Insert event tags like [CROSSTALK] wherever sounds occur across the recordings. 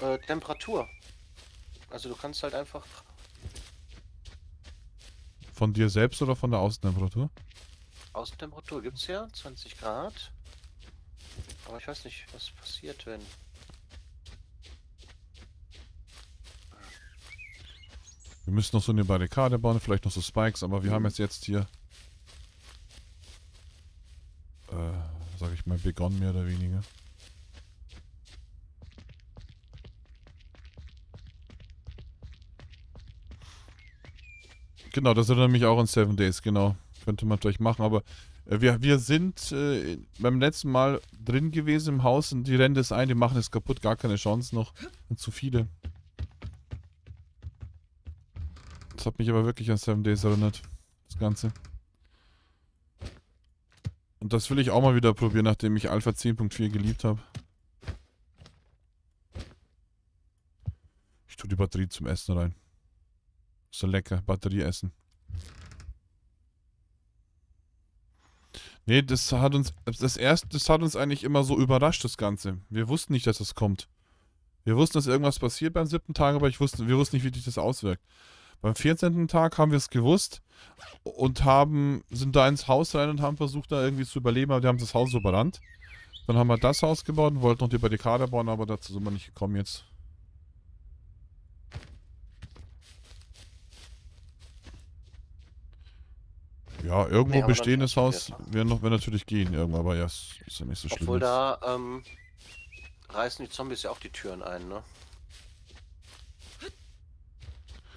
Äh, Temperatur. Also du kannst halt einfach Von dir selbst oder von der Außentemperatur? Außentemperatur gibt's ja, 20 Grad. Aber ich weiß nicht, was passiert, wenn. Wir müssen noch so eine Barrikade bauen, vielleicht noch so Spikes, aber wir haben Mhm. jetzt jetzt hier, äh, sag ich mal, begonnen mehr oder weniger. Genau, das erinnert mich auch an Seven Days, genau. Könnte man vielleicht machen, aber äh, wir, wir sind äh, beim letzten Mal drin gewesen im Haus und die rennen das ein, die machen es kaputt, gar keine Chance noch. Und zu viele. Das hat mich aber wirklich an Seven Days erinnert. Das Ganze. Und das will ich auch mal wieder probieren, nachdem ich Alpha 10.4 geliebt habe. Ich tue die Batterie zum Essen rein. So lecker, Batterie essen. Nee, das hat uns, das erste, das hat uns eigentlich immer so überrascht, das Ganze. Wir wussten nicht, dass das kommt. Wir wussten, dass irgendwas passiert beim siebten Tag, aber ich wusste, wir wussten nicht, wie sich das auswirkt. Beim 14. Tag haben wir es gewusst und haben, sind da ins Haus rein und haben versucht, da irgendwie zu überleben, aber die haben das Haus so berannt. Dann haben wir das Haus gebaut und wollten noch die Barrikade bauen, aber dazu sind wir nicht gekommen jetzt. Ja, irgendwo Nee, bestehendes Haus wäre noch, wäre natürlich gehen irgendwann, aber ja, es ist ja nicht so schlimm. Obwohl da ähm, reißen die Zombies ja auch die Türen ein, ne?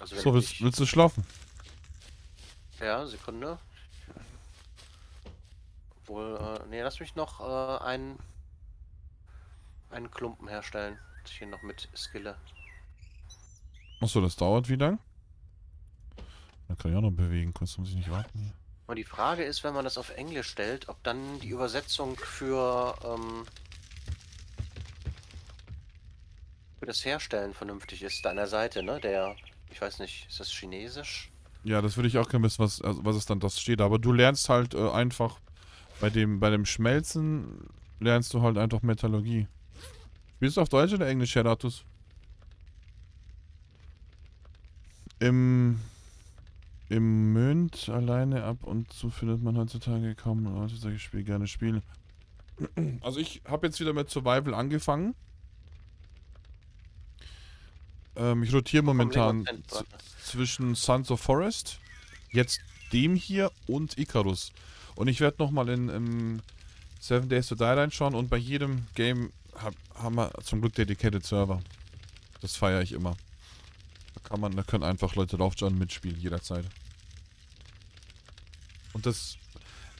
Also So, willst, willst du schlafen? Ja, Sekunde. Obwohl, äh, nee, lass mich noch äh, einen, einen Klumpen herstellen, dass ich ihn noch mit skille. Achso, das dauert wie lang? Dann kann ich auch noch bewegen, kurz muss ich nicht warten hier. Aber die Frage ist, wenn man das auf Englisch stellt, ob dann die Übersetzung für, ähm, für das Herstellen vernünftig ist. Der Seite, ne? Der, ich weiß nicht, ist das Chinesisch? Ja, das würde ich auch gerne wissen, was, also was es dann das steht. Aber du lernst halt äh, einfach bei dem, bei dem Schmelzen lernst du halt einfach Metallurgie. Spielst du auf Deutsch oder Englisch, Heratus? Im, im Mönd alleine ab und zu findet man heutzutage kaum Leute, solche Spiele gerne spielen. Also ich habe jetzt wieder mit Survival angefangen. Ähm, ich rotiere momentan zwischen Sons of Forest, jetzt dem hier und Icarus. Und ich werde nochmal in, in Seven Days to Die reinschauen und bei jedem Game hab, haben wir zum Glück Dedicated Server. Das feiere ich immer. Da kann man, da können einfach Leute draufschauen mitspielen, jederzeit. Und das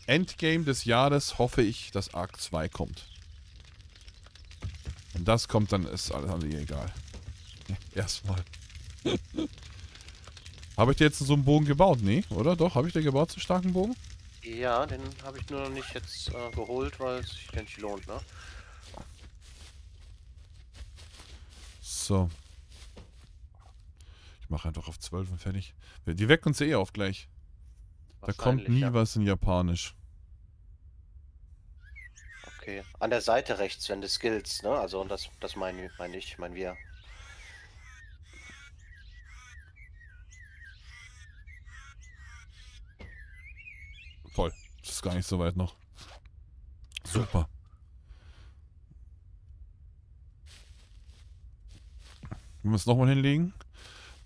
Endgame des Jahres hoffe ich, dass Arc 2 kommt. Wenn das kommt, dann ist alles andere egal. [LAUGHS] Erstmal. [LAUGHS] Habe ich dir jetzt so einen Bogen gebaut? Nee, oder? Doch, habe ich dir gebaut, so starken Bogen? Ja, den habe ich nur noch nicht jetzt äh, geholt, weil es sich nicht lohnt, ne? So. Ich mache einfach auf 12 und fertig. Die wecken uns eh auf gleich. Da kommt nie ja. was in Japanisch. Okay. An der Seite rechts, wenn du skills, ne? Also das, das meine mein ich, mein wir. Voll. Das ist gar nicht so weit noch. Super. Wenn wir es nochmal hinlegen,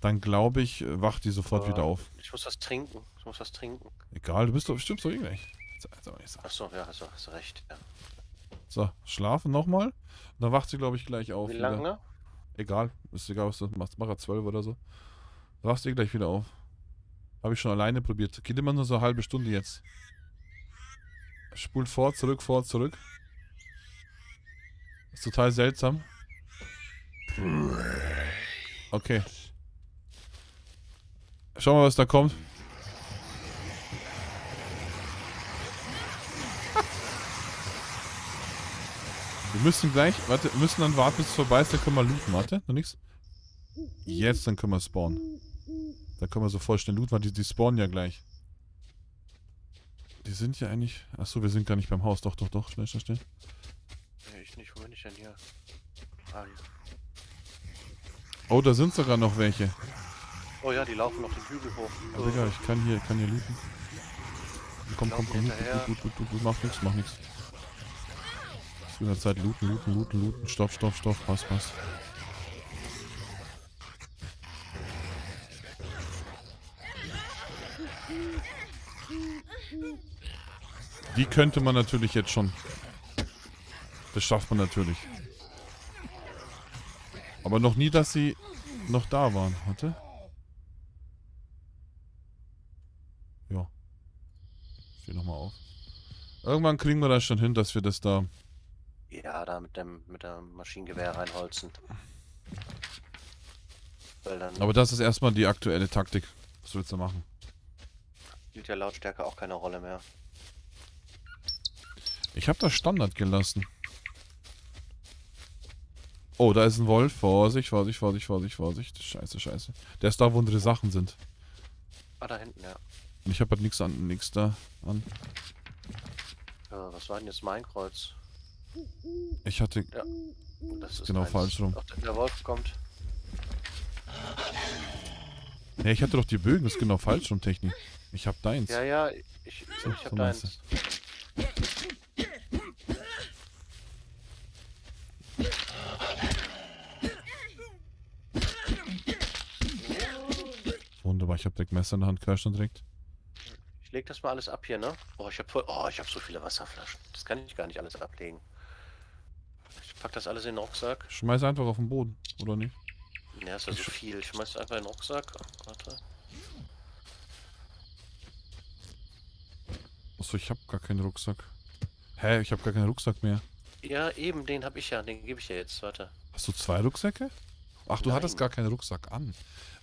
dann glaube ich, äh, wacht die sofort Ja. wieder auf. Ich muss was trinken. Ich muss was trinken. Egal, du bist doch, stimmst doch eh gleich. So, so, so. Achso, ja, hast du, hast du recht. Ja. So, schlafen nochmal. Dann wacht sie, glaube ich, gleich auf. Wie wieder. lange? Egal, ist egal, was du machst. Mach er 12 oder so. Du wachst eh gleich wieder auf. Habe ich schon alleine probiert. Geht immer nur so eine halbe Stunde jetzt. Spult vor, zurück, vor, zurück. Ist total seltsam. Okay. Schau mal, was da kommt. Wir müssen gleich, warte, wir müssen dann warten, bis es vorbei ist, dann können wir looten. Warte, noch nichts. Jetzt, dann können wir spawnen. Da können wir so voll schnell looten, weil die, die spawnen ja gleich. Die sind ja eigentlich... Achso, wir sind gar nicht beim Haus. Doch, doch, doch. Schnell, schnell, schnell. Nee, ich nicht. Wo bin ich denn hier? Ah, hier. Oh, da sind sogar noch welche. Oh ja, die laufen noch den Hügel hoch. Ja, Digga, ich kann hier, kann hier looten. Komm, komm, komm, gut, gut, gut, gut, mach nix, mach nix. In der Zeit looten, looten, looten, looten. Stopp, stopp, stopp, passt, passt. Die könnte man natürlich jetzt schon. Das schafft man natürlich. Aber noch nie, dass sie noch da waren. Warte. Ja. Steh nochmal auf. Irgendwann kriegen wir das schon hin, dass wir das da. Ja, da mit dem mit dem Maschinengewehr reinholzen. Aber das ist erstmal die aktuelle Taktik. Was willst du machen? spielt ja Lautstärke auch keine Rolle mehr. Ich habe das Standard gelassen. Oh, da ist ein Wolf. Vorsicht, Vorsicht, Vorsicht, Vorsicht, Vorsicht. Scheiße, scheiße. Der ist da, wo unsere Sachen sind. Ah, da hinten, ja. Und ich habe halt nichts an, nichts da an. Äh, was war denn jetzt mein Kreuz? Ich hatte. Das ist Genau, eins. falsch rum. Ach, der- Wolf kommt. Nee, ich hatte doch die Bögen. Das ist genau falsch rum, Technik. Ich hab deins. Ja, ja, ich, ich, So, ich hab so deins. Wunderbar, ich habe direkt Messer in der Hand, Kerl schon direkt. Ich leg das mal alles ab hier, ne? Oh, ich hab voll, oh, ich hab so viele Wasserflaschen. Das kann ich gar nicht alles ablegen. Ich pack das alles in den Rucksack. Schmeiß einfach auf den Boden, oder nicht? Ja, ist ja so viel. Ich schmeiß einfach in den Rucksack. Warte. Achso, ich habe gar keinen Rucksack. Hä, ich habe gar keinen Rucksack mehr. Ja, eben, den hab ich ja. Den gebe ich ja jetzt. Warte. Hast du zwei Rucksäcke? Ach, du Nein. hattest gar keinen Rucksack an.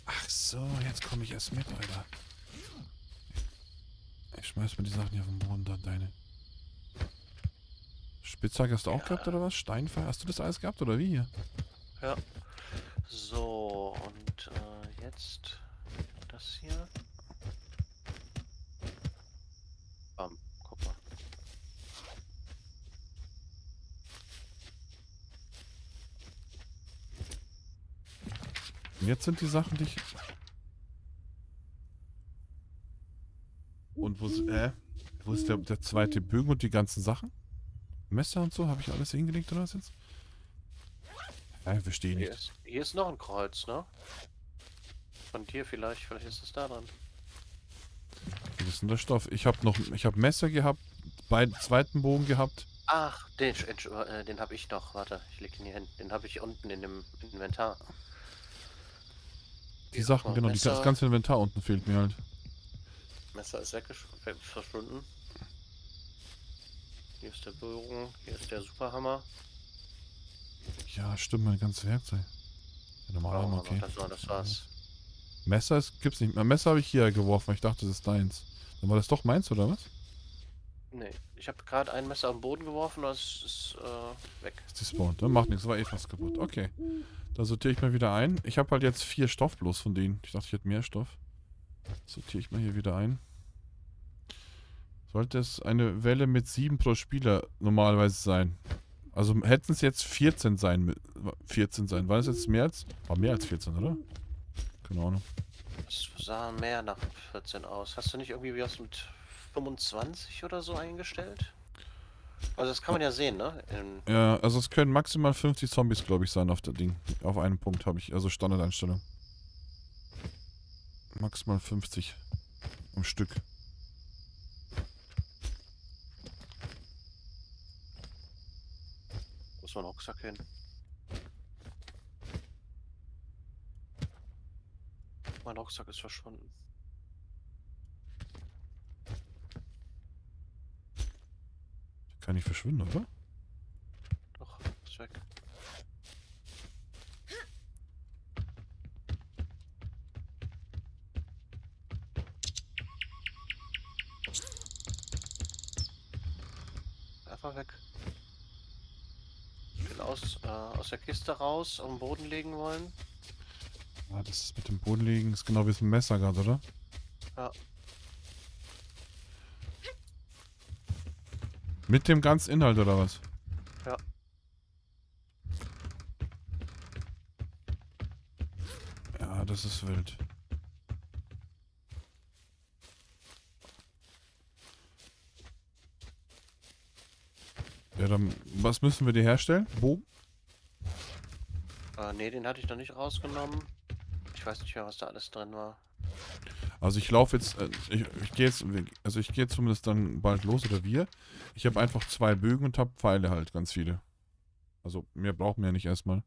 Ach so, jetzt komme ich erst mit, Alter. Ich schmeiß mir die Sachen hier auf den Boden, da deine. Spitzhacke hast du auch Ja. gehabt oder was? Steinpfeil, hast du das alles gehabt oder wie hier? Ja. So, und äh, jetzt das hier. Bam, guck mal. Und jetzt sind die Sachen, die ich... Und wo ist, äh, wo ist der, der zweite Bögen und die ganzen Sachen? Messer und so, habe ich alles hingelegt oder was jetzt? Ja, verstehe Hier nicht. ist, hier ist noch ein Kreuz, ne? Von dir vielleicht, vielleicht ist es da dran. Wie ist denn der Stoff? Ich habe noch, ich habe Messer gehabt, beiden zweiten Bogen gehabt. Ach, den, Entsch- äh, den habe ich noch. Warte, ich leg den hier hin. Den habe ich unten in dem Inventar. Die Hier, Sachen, genau, die, das Messer. ganze Inventar unten fehlt mir halt. Messer ist verschwunden. Hier ist der Bogen, hier ist der Superhammer. Ja, stimmt, mein ganzes Werkzeug. Ja, normal, Oh, aber okay. Das, war, das war's. Messer ist, gibt's nicht. mehr. Messer habe ich hier geworfen, weil ich dachte, das ist deins. Dann war das doch meins, oder was? Nee, ich habe gerade ein Messer am Boden geworfen und es ist äh, weg. Ist die Spawn. Dann macht nichts, war eh fast kaputt. Okay. Da sortiere ich mal wieder ein. Ich habe halt jetzt vier Stoff bloß von denen. Ich dachte, ich hätte mehr Stoff. Sortiere ich mal hier wieder ein. Sollte es eine Welle mit sieben pro Spieler normalerweise sein. Also hätten es jetzt 14 sein. mü- 14 sein. War es jetzt mehr als. War mehr als 14, oder? Keine Ahnung. Es sah mehr nach 14 aus. Hast du nicht irgendwie was mit 25 oder so eingestellt? Also das kann man ja sehen, ne? In, Ja, also es können maximal 50 Zombies, glaube ich, sein auf der Ding. Auf einem Punkt habe ich, also Standardeinstellung. Maximal 50 am Stück. Ist mein Rucksack hin? Mein Rucksack ist verschwunden. Kann nicht verschwinden, oder? Doch, ist weg. Einfach weg. Ich will aus, der Kiste raus, den Boden legen wollen. Ah, das ist mit dem Boden liegen, ist genau wie es ein Messer gerade, oder? Ja. Mit dem ganzen Inhalt, oder was? Ja. Ah, das ist wild. Ja, dann, was müssen wir dir herstellen? Bogen? Äh, nee, den hatte ich noch nicht rausgenommen. Ich weiß nicht mehr, was da alles drin war. Also ich laufe jetzt, äh, ich, ich gehe jetzt, also ich gehe zumindest dann bald los oder wir. Ich habe einfach zwei Bögen und habe Pfeile halt, ganz viele. Also mehr brauchen wir ja nicht erstmal.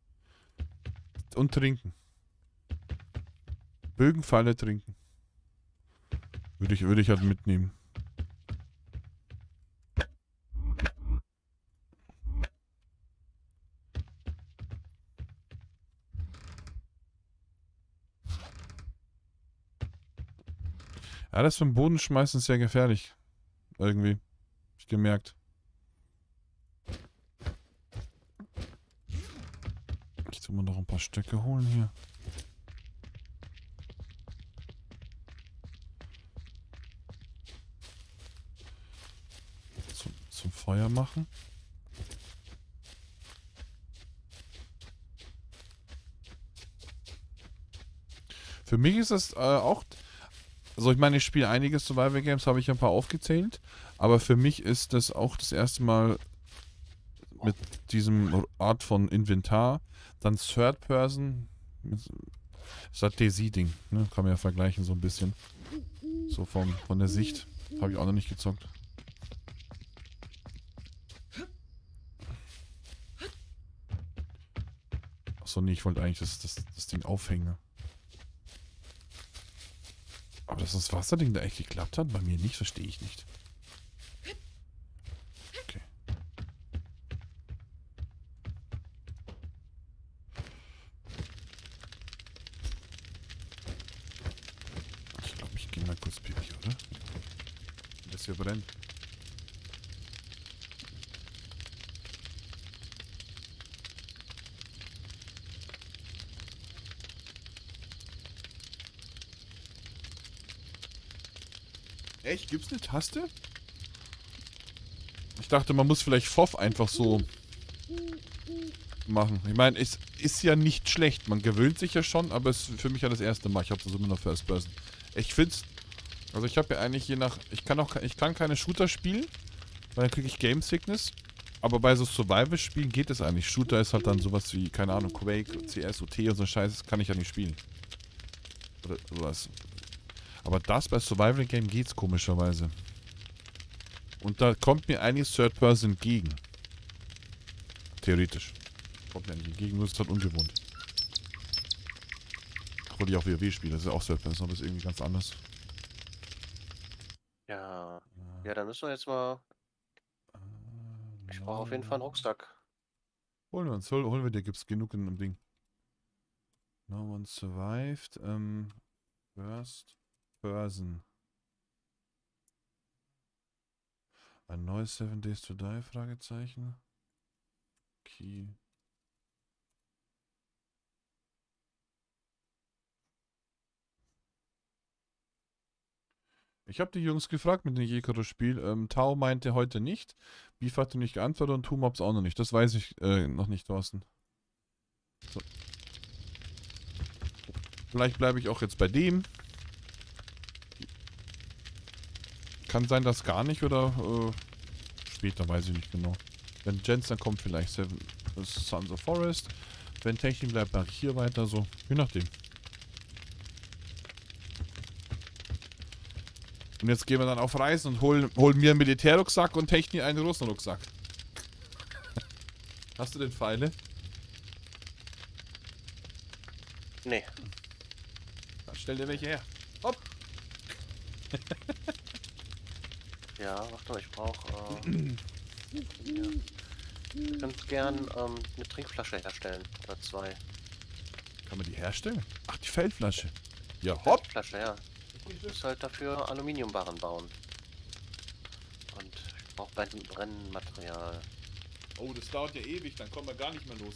Und trinken. Bögen, Pfeile, trinken. Würde ich, würde ich halt mitnehmen. Ja, das vom Boden schmeißen ist sehr gefährlich. Irgendwie. Hab ich gemerkt. Ich tu mal noch ein paar Stöcke holen hier. Zum, zum Feuer machen. Für mich ist das äh, auch also ich meine, ich spiele einige Survival Games, habe ich ein paar aufgezählt. Aber für mich ist das auch das erste Mal mit diesem Art von Inventar. Dann Third Person. Das hat Desi-Ding, ne? Kann man ja vergleichen so ein bisschen. So vom, von der Sicht. Habe ich auch noch nicht gezockt. Achso, nee, ich wollte eigentlich das, das, das Ding aufhängen. Dass das Wasserding da echt geklappt hat, bei mir nicht, verstehe ich nicht. Okay. Ich glaube, ich gehe mal kurz pipi, oder? Das hier brennt. Echt? Gibt's eine Taste? Ich dachte, man muss vielleicht FOF einfach so machen. Ich meine, es ist ja nicht schlecht. Man gewöhnt sich ja schon, aber es ist für mich ja das erste Mal. Ich habe das immer noch First Person. Ich find's... Also ich habe ja eigentlich je nach... Ich kann auch ich kann keine Shooter spielen, weil dann kriege ich Game Sickness. Aber bei so Survival-Spielen geht es eigentlich. Shooter ist halt dann sowas wie, keine Ahnung, Quake, CS, OT und so Scheiße, kann ich ja nicht spielen. Oder sowas. Aber das bei Survival Game geht's komischerweise. Und da kommt mir eigentlich Third Person entgegen. Theoretisch. Kommt mir eigentlich entgegen, nur ist es halt ungewohnt. Obwohl ich auch WoW spiele, das ist ja auch Third Person, aber ist irgendwie ganz anders. Ja. Ja, dann müssen wir jetzt mal. Ich brauche auf jeden Fall einen Rucksack. Holen wir uns, hol, holen wir dir, gibt's genug in dem Ding. No one survived. Ähm, first. Börsen. Ein neues Seven Days to Die? Fragezeichen. Key. Ich habe die Jungs gefragt mit dem Jekaro-Spiel. Ähm, Tau meinte heute nicht. Beef hatte nicht geantwortet und Tumobs auch noch nicht. Das weiß ich äh, noch nicht, Thorsten. So. Vielleicht bleibe ich auch jetzt bei dem. Kann sein, dass gar nicht oder äh, später, weiß ich nicht genau. Wenn Jens, dann kommt vielleicht Seven Sons of Forest. Wenn Technik bleibt, mache ich hier weiter, so. Je nachdem. Und jetzt gehen wir dann auf Reisen und holen, holen mir einen Militärrucksack und Technik einen Russenrucksack. [LAUGHS] Hast du denn Pfeile? Nee. Dann stell dir welche her. Hopp! [LAUGHS] Ja, warte mal, ich brauche. Äh, ja. Ich könnte gern ähm, eine Trinkflasche herstellen. Oder zwei. Kann man die herstellen? Ach, die Feldflasche. Ja, hopp! Flasche, ja. Ich muss halt dafür Aluminiumbarren bauen. Und ich brauche Brennmaterial. Oh, das dauert ja ewig, dann kommen wir gar nicht mehr los.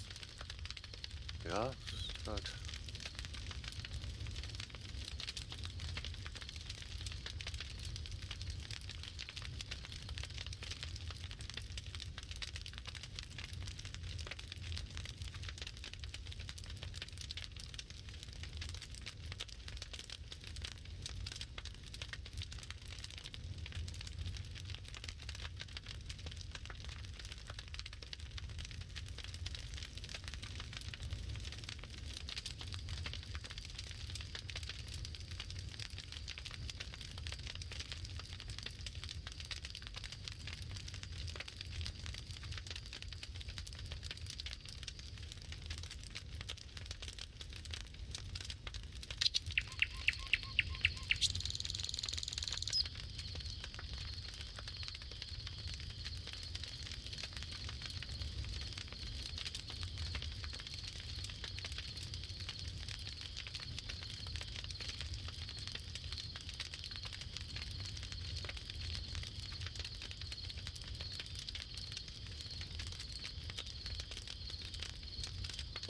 Ja, das ist halt.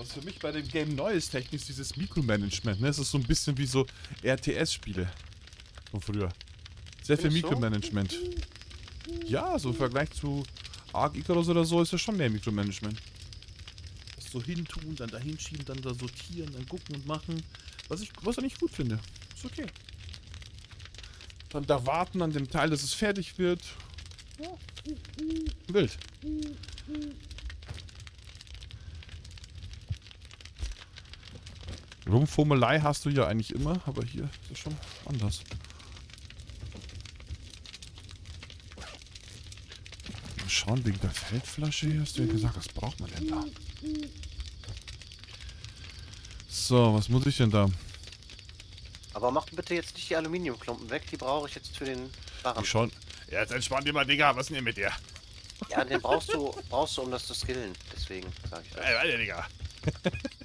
Was für mich bei dem Game neu ist, technisch dieses Mikromanagement. Ne? Es ist so ein bisschen wie so RTS-Spiele von früher. Sehr viel? Mikromanagement. Ja, so im Vergleich zu Arc Icarus oder so ist ja schon mehr Mikromanagement. Das so hintun, dann dahin schieben, dann da sortieren, dann gucken und machen. Was ich, was ich nicht gut finde. Ist okay. Dann da warten an dem Teil, dass es fertig wird. Wild. Rumfummelei hast du ja eigentlich immer, aber hier ist es schon anders. Mal schauen, wegen der Feldflasche hier hast du ja gesagt, was braucht man denn da? So, was muss ich denn da? Aber mach bitte jetzt nicht die Aluminiumklumpen weg, die brauche ich jetzt für den Barren. Ich schon. Ja, jetzt entspann dich mal, Digga. Was ist denn hier mit dir? Ja, den brauchst du, brauchst du, um das zu skillen. Deswegen sage ich das. Ey, warte, Digga. [LAUGHS]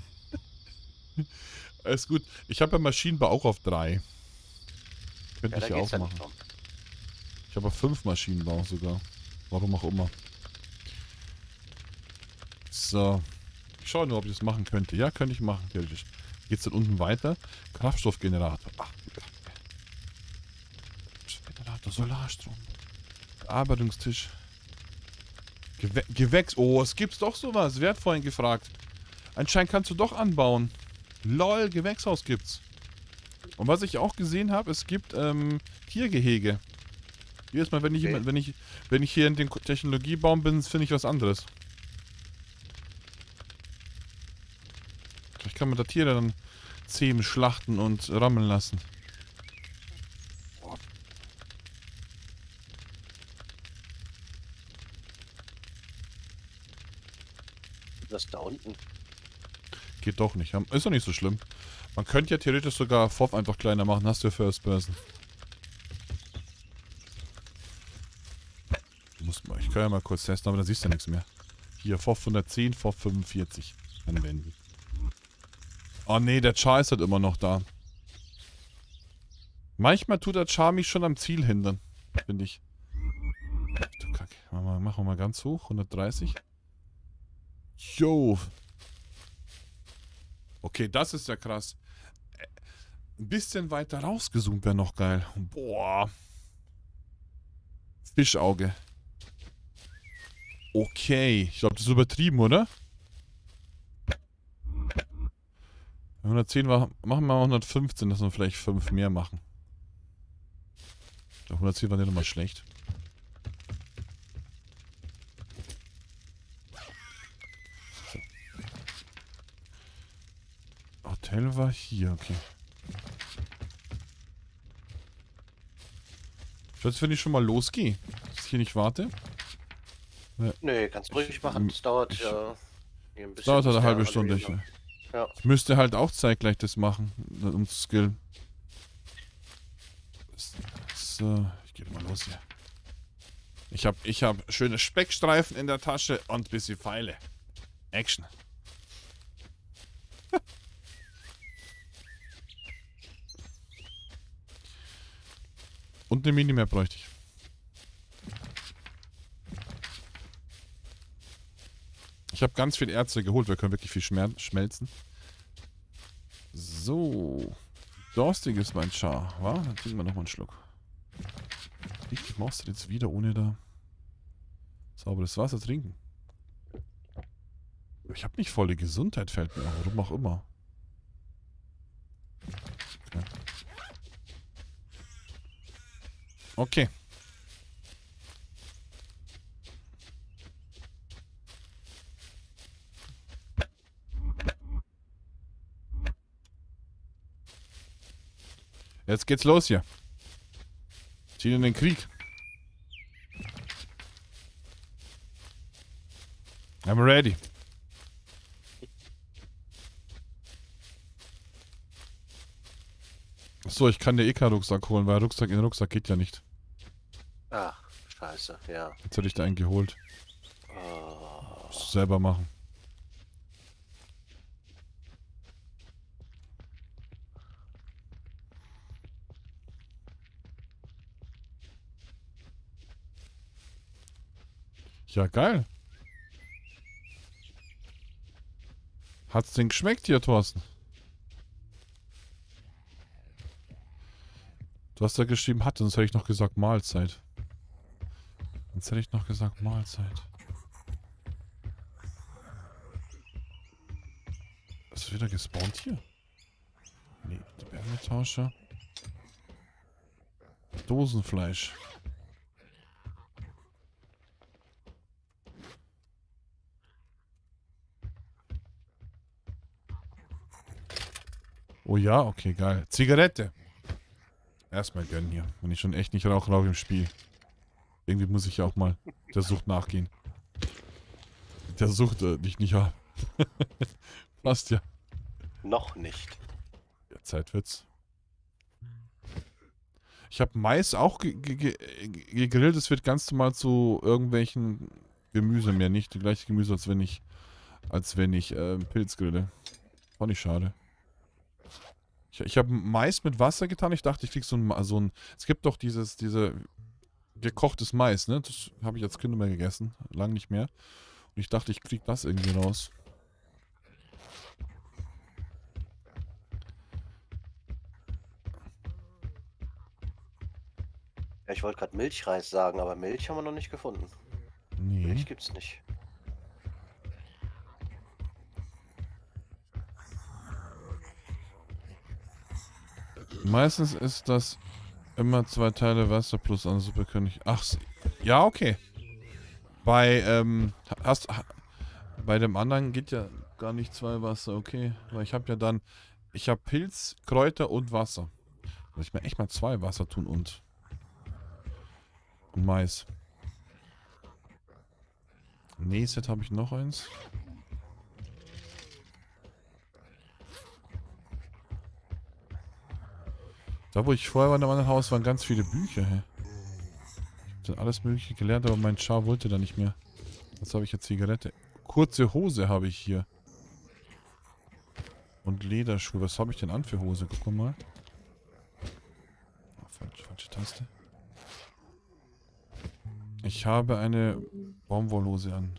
Alles gut. Ich habe ja Maschinenbau auch auf drei. Könnte Ja, ich ja auch machen. Ich habe auf fünf Maschinenbau sogar. Warum auch immer. So. Ich schaue nur, ob ich das machen könnte. Ja, könnte ich machen, theoretisch. Geht's dann unten weiter? Kraftstoffgenerator. Ach. Generator, Solarstrom. Bearbeitungstisch. Gewächs. Oh, es gibt's doch sowas. Wer hat vorhin gefragt? Anscheinend kannst du doch anbauen. Lol, Gewächshaus gibt's. Und was ich auch gesehen habe, es gibt ähm, Tiergehege. Jedes Mal, wenn ich, Okay. wenn ich, wenn ich hier in den Technologiebaum bin, finde ich was anderes. Vielleicht kann man da Tiere dann zähmen, schlachten und rammeln lassen. Das da unten. Geht doch nicht. Ist doch nicht so schlimm. Man könnte ja theoretisch sogar FOV einfach kleiner machen. Hast du ja First Person. Muss mal, ich kann ja mal kurz testen, aber da siehst du ja nichts mehr. Hier, FOV 110, FOV 45 anwenden. Oh nee, der Char ist halt immer noch da. Manchmal tut der Char mich schon am Ziel hindern. Finde ich. Du Kacke. Machen wir, mal ganz hoch. 130. Yo. Okay, das ist ja krass. Äh, Ein bisschen weiter rausgezoomt wäre noch geil. Boah. Fischauge. Okay, ich glaube, das ist übertrieben, oder? 110 war, machen wir mal 115, dass wir vielleicht 5 mehr machen. Der 110 war nicht nochmal schlecht. Hotel war hier, okay. Schaut, wenn ich schon mal losgehe. Dass ich hier nicht warte. Nee, kannst du ruhig machen. Das dauert Ich- ja ein bisschen. dauert halt eine halbe Stunde. Ich, Ja. ich müsste halt auch zeitgleich das machen, um zu skillen. So, ich gehe mal los hier. Ich hab, ich hab schöne Speckstreifen in der Tasche und bisschen Pfeile. Action. Und eine Minimap bräuchte ich. Ich habe ganz viel Erze geholt. Wir können wirklich viel schmelzen. So. Dorstig ist mein Char, wa? Dann trinken wir nochmal einen Schluck. Ich du jetzt wieder ohne da sauberes Wasser trinken. Ich habe nicht volle Gesundheit, fällt mir auf, warum auch immer. Okay. Okay. Jetzt geht's los hier. Ziehen in den Krieg. I'm ready. So, ich kann dir eh keinen Rucksack holen, weil Rucksack in den Rucksack geht ja nicht. Ach, scheiße, ja. Jetzt hätte ich da einen geholt. Oh, selber machen. Ja, geil. Hat's denn geschmeckt hier, Thorsten? Du hast ja geschrieben, hatte, sonst hätte ich noch gesagt Mahlzeit. Sonst hätte ich noch gesagt Mahlzeit. Ist wieder gespawnt hier? Nee, der Wärmetauscher. Dosenfleisch. Oh ja, okay, geil. Zigarette. Erstmal gönnen hier. Wenn ich schon echt nicht rauche, rauche im Spiel. Irgendwie muss ich ja auch mal der Sucht nachgehen. Der Sucht, äh, die ich nicht habe. [LAUGHS] Passt ja. Noch nicht. Ja, Zeit wird's. Ich habe Mais auch ge ge ge gegrillt. Es wird ganz normal zu irgendwelchen Gemüse mehr. Nicht die gleiche Gemüse, als wenn ich, als wenn ich äh, Pilz grille. Fand ich schade. Ich, ich habe Mais mit Wasser getan. Ich dachte, ich krieg so ein, so ein. Es gibt doch dieses, diese gekochtes Mais, ne? Das habe ich als Kind immer gegessen. Lang nicht mehr. Und ich dachte, ich krieg das irgendwie raus. Ja, ich wollte gerade Milchreis sagen, aber Milch haben wir noch nicht gefunden. Nee. Milch gibt's nicht. Meistens ist das immer zwei Teile Wasser plus eine Suppe König. Ach, s- ja, okay. Bei, ähm, hast, ha- bei dem anderen geht ja gar nicht zwei Wasser, okay. Weil ich habe ja dann, ich habe Pilz, Kräuter und Wasser. Muss ich mir echt mal zwei Wasser tun und, und Mais. Nächstes habe ich noch eins. Da, wo ich vorher war in einem anderen Haus, waren ganz viele Bücher. Hä? Ich habe alles mögliche gelernt, aber mein Char wollte da nicht mehr. Was habe ich jetzt Zigarette? Kurze Hose habe ich hier. Und Lederschuhe. Was habe ich denn an für Hose? Guck mal. Oh, falsch, falsche Taste. Ich habe eine Baumwollhose an.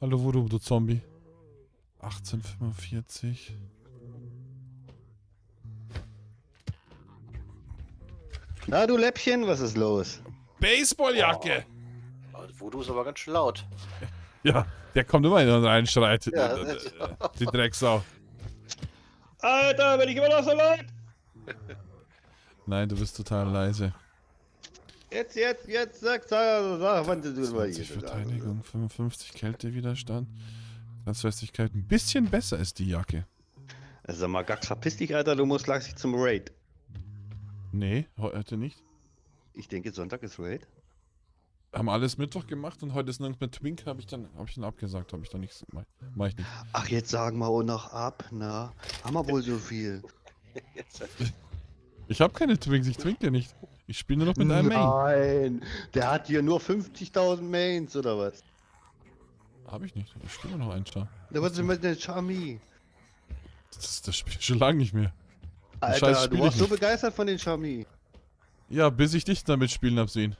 Hallo Voodoo, du Zombie. 1845. Na, du Läppchen, was ist los? Baseballjacke! Aber Voodoo ist aber ganz schön laut. [LAUGHS] Ja, der kommt immer in und reinschreit. Ja, [LAUGHS] Die Drecksau. Alter, bin ich immer noch so laut? [LAUGHS] Nein, du bist total leise. Jetzt, jetzt, jetzt, sag, sag, sag, wann du mal 20 hier Verteidigung, 55 Kältewiderstand. Transfestigkeit ein bisschen besser ist die Jacke. Sag mal, Gax, verpiss dich, Alter, du musst gleich zum Raid. Nee, heute nicht. Ich denke, Sonntag ist Raid. Haben alles Mittwoch gemacht und heute ist nirgends mit Twink, habe ich dann habe ich dann abgesagt, habe ich dann nichts mach, mach ich nicht. Ach, jetzt sagen wir auch noch ab, na. Haben wir wohl so viel. [LAUGHS] Ich habe keine Twinks, ich twink dir nicht. Ich spiele nur noch mit einem Main. Nein, der hat hier nur 50.000 Mains, oder was? Habe ich nicht. Ich spiele nur noch einen Star. Da was ist mit der Charmy? Das, das spiele ich schon lange nicht mehr. Scheiß Alter, spiel du ich warst so begeistert von den Charmy. Ja, bis ich dich damit spielen hab sehen.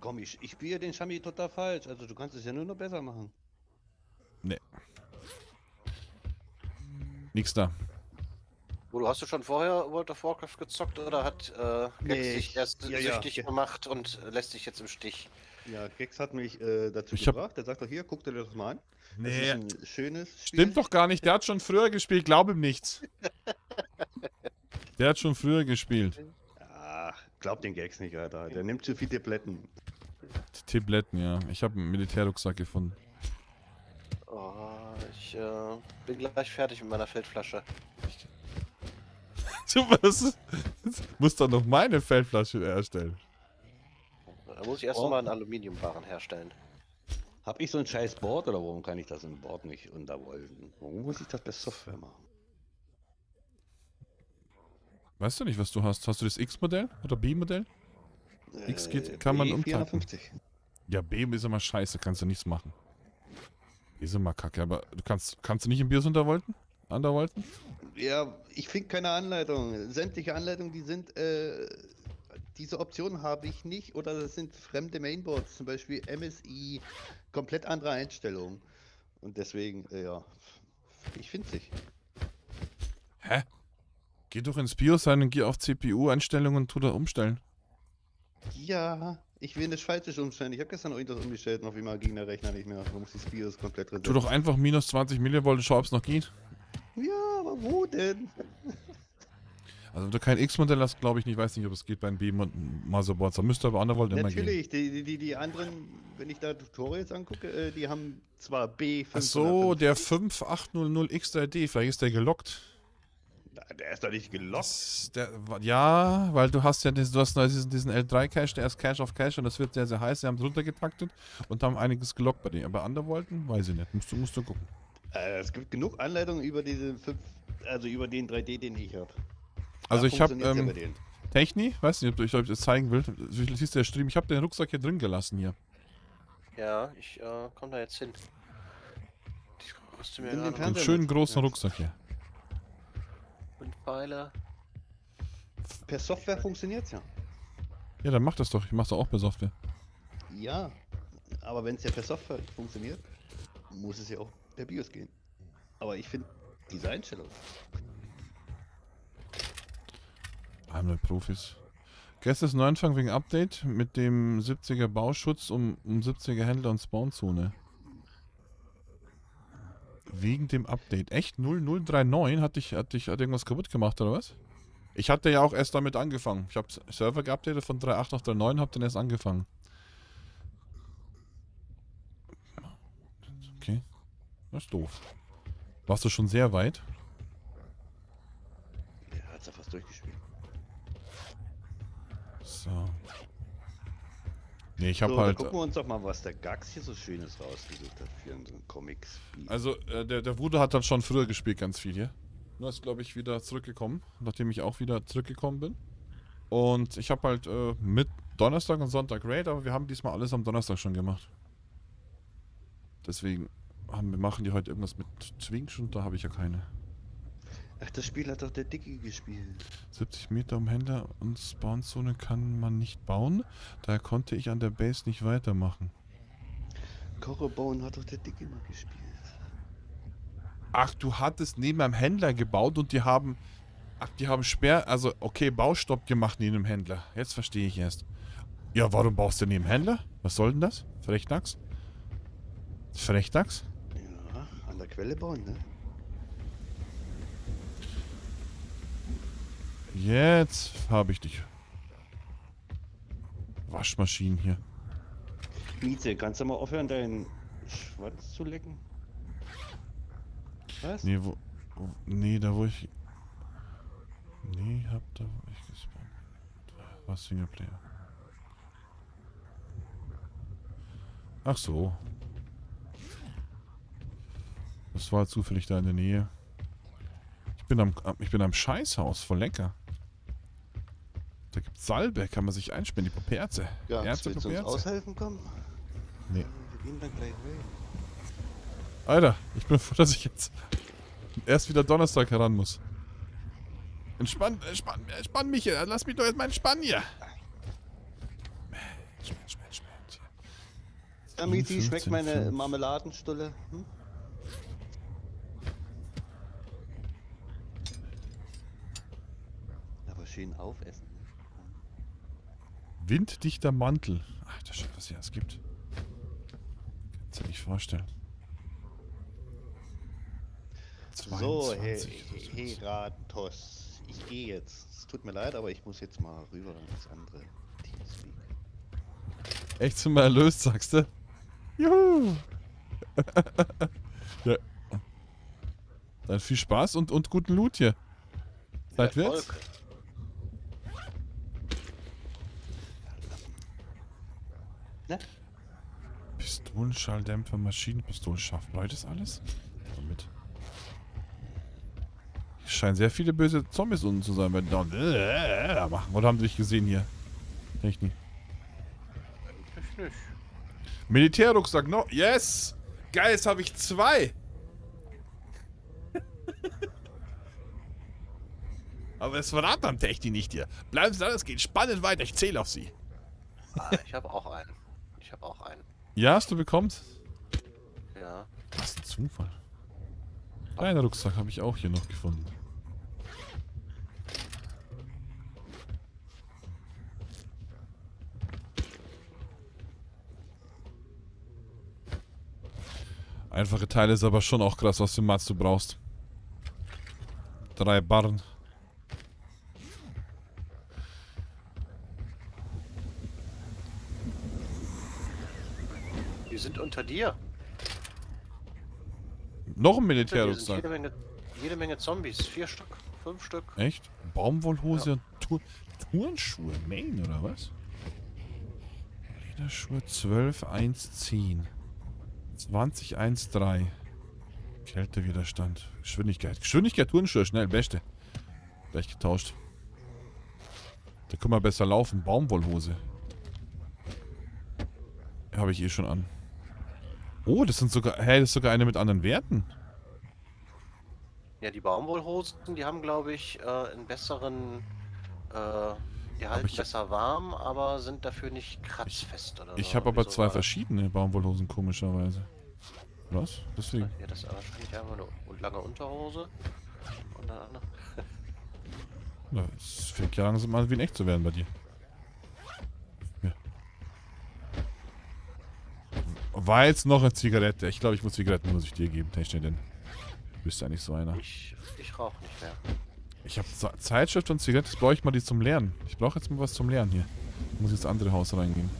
Komm, ich, ich spiele den Charmy total falsch. Also du kannst es ja nur noch besser machen. Nix da. Voodoo, hast du schon vorher World of Warcraft gezockt oder hat äh, Nee, dich erst ja, süchtig ja. gemacht und lässt dich jetzt im Stich? Ja, Gex hat mich äh, dazu Ich hab- gebracht. Der sagt doch hier, guck dir das mal an. Das Nee, ist ein schönes Spiel. Stimmt doch gar nicht, der hat schon früher gespielt, glaub ihm nichts. [LAUGHS] Der hat schon früher gespielt. Ach, glaub den Gags nicht, Alter. Der nimmt zu viel Tabletten. Tabletten, ja. Ich habe einen Militärrucksack gefunden. Oh, ich äh, bin gleich fertig mit meiner Feldflasche. [LAUGHS] Du was? Muss doch noch meine Feldflasche erstellen. Da muss ich erst Oh. mal einen Aluminiumbarren herstellen. Hab ich so ein scheiß Board oder warum kann ich das im Board nicht unterwollen? Warum muss ich das per Software machen? Weißt du nicht, was du hast? Hast du das X-Modell oder B-Modell? X geht- kann man. 450. Ja, B ist immer scheiße, kannst du nichts machen. Ist immer kacke, aber du kannst, kannst du nicht im Bios untervolten? Undervolten? Ja, ich finde keine Anleitung. Sämtliche Anleitungen, die sind, äh, diese Option habe ich nicht oder das sind fremde Mainboards, zum Beispiel MSI, komplett andere Einstellungen. Und deswegen, äh, ja, ich finde sich. Hä? Geh doch ins BIOS rein und geh auf CPU-Einstellungen und tu da umstellen. Ja, ich will nicht falsch umstellen. Ich habe gestern auch irgendwas umgestellt und auf einmal ging der Rechner nicht mehr. Da muss das BIOS komplett Tu resetten. doch einfach minus 20 Millivolt und schau, ob es noch geht. Ja, aber wo denn? Also wenn du kein X-Modell hast, glaube ich nicht, weiß nicht, ob es geht bei den B-Motherboards. Da müsste aber Undervolt immer gehen. Natürlich, die, die- die, anderen, wenn ich da Tutorials angucke, äh, die haben zwar B5. Ach so, der 5800X3D, vielleicht ist der gelockt. Der ist doch nicht gelockt. Der, ja, weil du hast ja diesen, du hast diesen, diesen L3-Cache, der ist Cache auf Cache und das wird sehr, sehr heiß. Sie haben es runtergetaktet und haben einiges gelockt bei denen. Aber Undervolten, weiß ich nicht. Musst du, musst du gucken. Äh, es gibt genug Anleitungen über diese 5, also über den 3D, den ich habe. Also ich habe ähm. Techni, weiß nicht, ob ich euch das zeigen will. Wie siehst du der Stream? Ich habe den Rucksack hier drin gelassen hier. Ja, ich äh, komme da jetzt hin. Ich rüste mir den Fernseher schönen großen Ja. Rucksack hier. und Pfeile. Per Software funktioniert's ja. Ja, dann mach das doch. Ich mach's doch auch per Software. Ja, aber wenn es ja per Software funktioniert, muss es ja auch per BIOS gehen. Aber ich finde diese Einstellung. Einmal Profis. Gestern ist Neuanfang wegen Update mit dem 70er Bauschutz um, um 70er Händler und Spawnzone. Wegen dem Update. Echt? 0039? Hat dich, hat dich hat irgendwas kaputt gemacht oder was? Ich hatte ja auch erst damit angefangen. Ich habe Server geupdatet von 3.8 auf 3.9, hab dann erst angefangen. Okay. Das ist doof. Warst du schon sehr weit? Der hat's ja fast durchgespielt. So. Nee, ich habe so, halt. gucken wir uns doch mal, was der Gax hier so Schönes rausgesucht hat für unseren Comics. Also, äh, der, der Wude hat dann schon früher gespielt, ganz viel hier. Nur ist, glaube ich, wieder zurückgekommen, nachdem ich auch wieder zurückgekommen bin. Und ich habe halt äh, mit Donnerstag und Sonntag Raid, aber wir haben diesmal alles am Donnerstag schon gemacht. Deswegen haben, wir machen die heute irgendwas mit Twinks und da habe ich ja keine. Ach, das Spiel hat doch der Dickie gespielt. 70 Meter um Händler und Spawnzone kann man nicht bauen. Daher konnte ich an der Base nicht weitermachen. Korobone hat doch der Dickie mal gespielt. Ach, du hattest neben einem Händler gebaut und die haben. Ach, die haben Sperr. Also, okay, Baustopp gemacht neben dem Händler. Jetzt verstehe ich erst. Ja, warum baust du neben dem Händler? Was soll denn das? Frechdachs? Frechdachs? Ja, an der Quelle bauen, ne? Jetzt habe ich dich. Waschmaschinen hier. Mieze, kannst du mal aufhören, deinen Schwanz zu lecken? Was? Nee, wo. wo nee, da wo ich. Nee, hab da wo ich gespawnt. Was Singleplayer. Ach so. Das war zufällig da in der Nähe. Ich bin am, ich bin am Scheißhaus, voll lecker. Da gibt's Salbe, kann man sich einsperren, die Popperze. Ja, Ärzte willst du uns aushelfen kommen? Nee. Wir gehen dann gleich weg. Alter, ich bin froh, [LAUGHS] dass ich jetzt erst wieder Donnerstag heran muss. Entspann, entspann, entspann mich hier. Lass mich doch jetzt mal entspannen hier. Mensch, Mensch, Mensch, Mensch. Ja, 15, schmeckt meine 5. Marmeladenstulle? Hm? Aber schön aufessen. Winddichter Mantel. Ach, das was hier es gibt. Kannst du dir nicht vorstellen. So, hey, 22 oder sowas. hey, Ratos. Ich gehe jetzt. Es tut mir leid, aber ich muss jetzt mal rüber ins andere Teamspeak. Echt zum Erlöst, sagst du? Juhu! [LAUGHS] ja. Dann viel Spaß und, und guten Loot hier. Seid wird's? Ne? Pistolenschalldämpfer, Maschinenpistolen, schaffen Leute das alles? Damit. Hier scheinen sehr viele böse Zombies unten zu sein, wenn die da machen. Oder haben sie dich gesehen hier? Technik. Ich nicht. Militärrucksack, no? Yes! Geil, jetzt habe ich zwei! [LAUGHS] Aber es verraten am Techni nicht hier. Bleiben Sie dran, es geht spannend weiter. Ich zähle auf Sie. Ah, ich habe auch einen. Ich habe auch einen. Ja, hast du bekommen? Ja. Was ein Zufall. Kleiner Rucksack habe ich auch hier noch gefunden. Einfache Teile ist aber schon auch krass, was für Mats du brauchst. Drei Barren. Die sind unter dir. Noch ein Militärrucksack. jede Menge, jede Menge Zombies. Vier Stück, fünf Stück. Echt? Baumwollhose und Tur Turnschuhe. Main oder was? Lederschuhe 12, 1, 10. 20, 1, 3. Kältewiderstand. Geschwindigkeit. Geschwindigkeit, Turnschuhe, schnell, beste. Gleich getauscht. Da können wir besser laufen. Baumwollhose. Habe ich eh schon an. Oh, das sind sogar. Hey, das ist sogar eine mit anderen Werten. Ja, die Baumwollhosen, die haben, glaube ich, äh, einen besseren. Äh, die halten ich- besser warm, aber sind dafür nicht kratzfest oder so. Ich habe irgendwie aber zwei verschiedene Baumwollhosen, komischerweise. Was? Deswegen. Ja, das ist wahrscheinlich einfach eine und lange Unterhose. Und eine andere. [LAUGHS] Na, Es fängt ja langsam an, wie in echt zu werden bei dir. War jetzt noch eine Zigarette. Ich glaube, ich muss Zigaretten muss ich dir geben, Technik, denn du bist ja nicht so einer. Ich, ich rauche nicht mehr. Ich habe Zeitschrift und Zigaretten, jetzt brauche ich mal die zum Lernen. Ich brauche jetzt mal was zum Lernen hier. Ich muss jetzt andere Haus reingehen.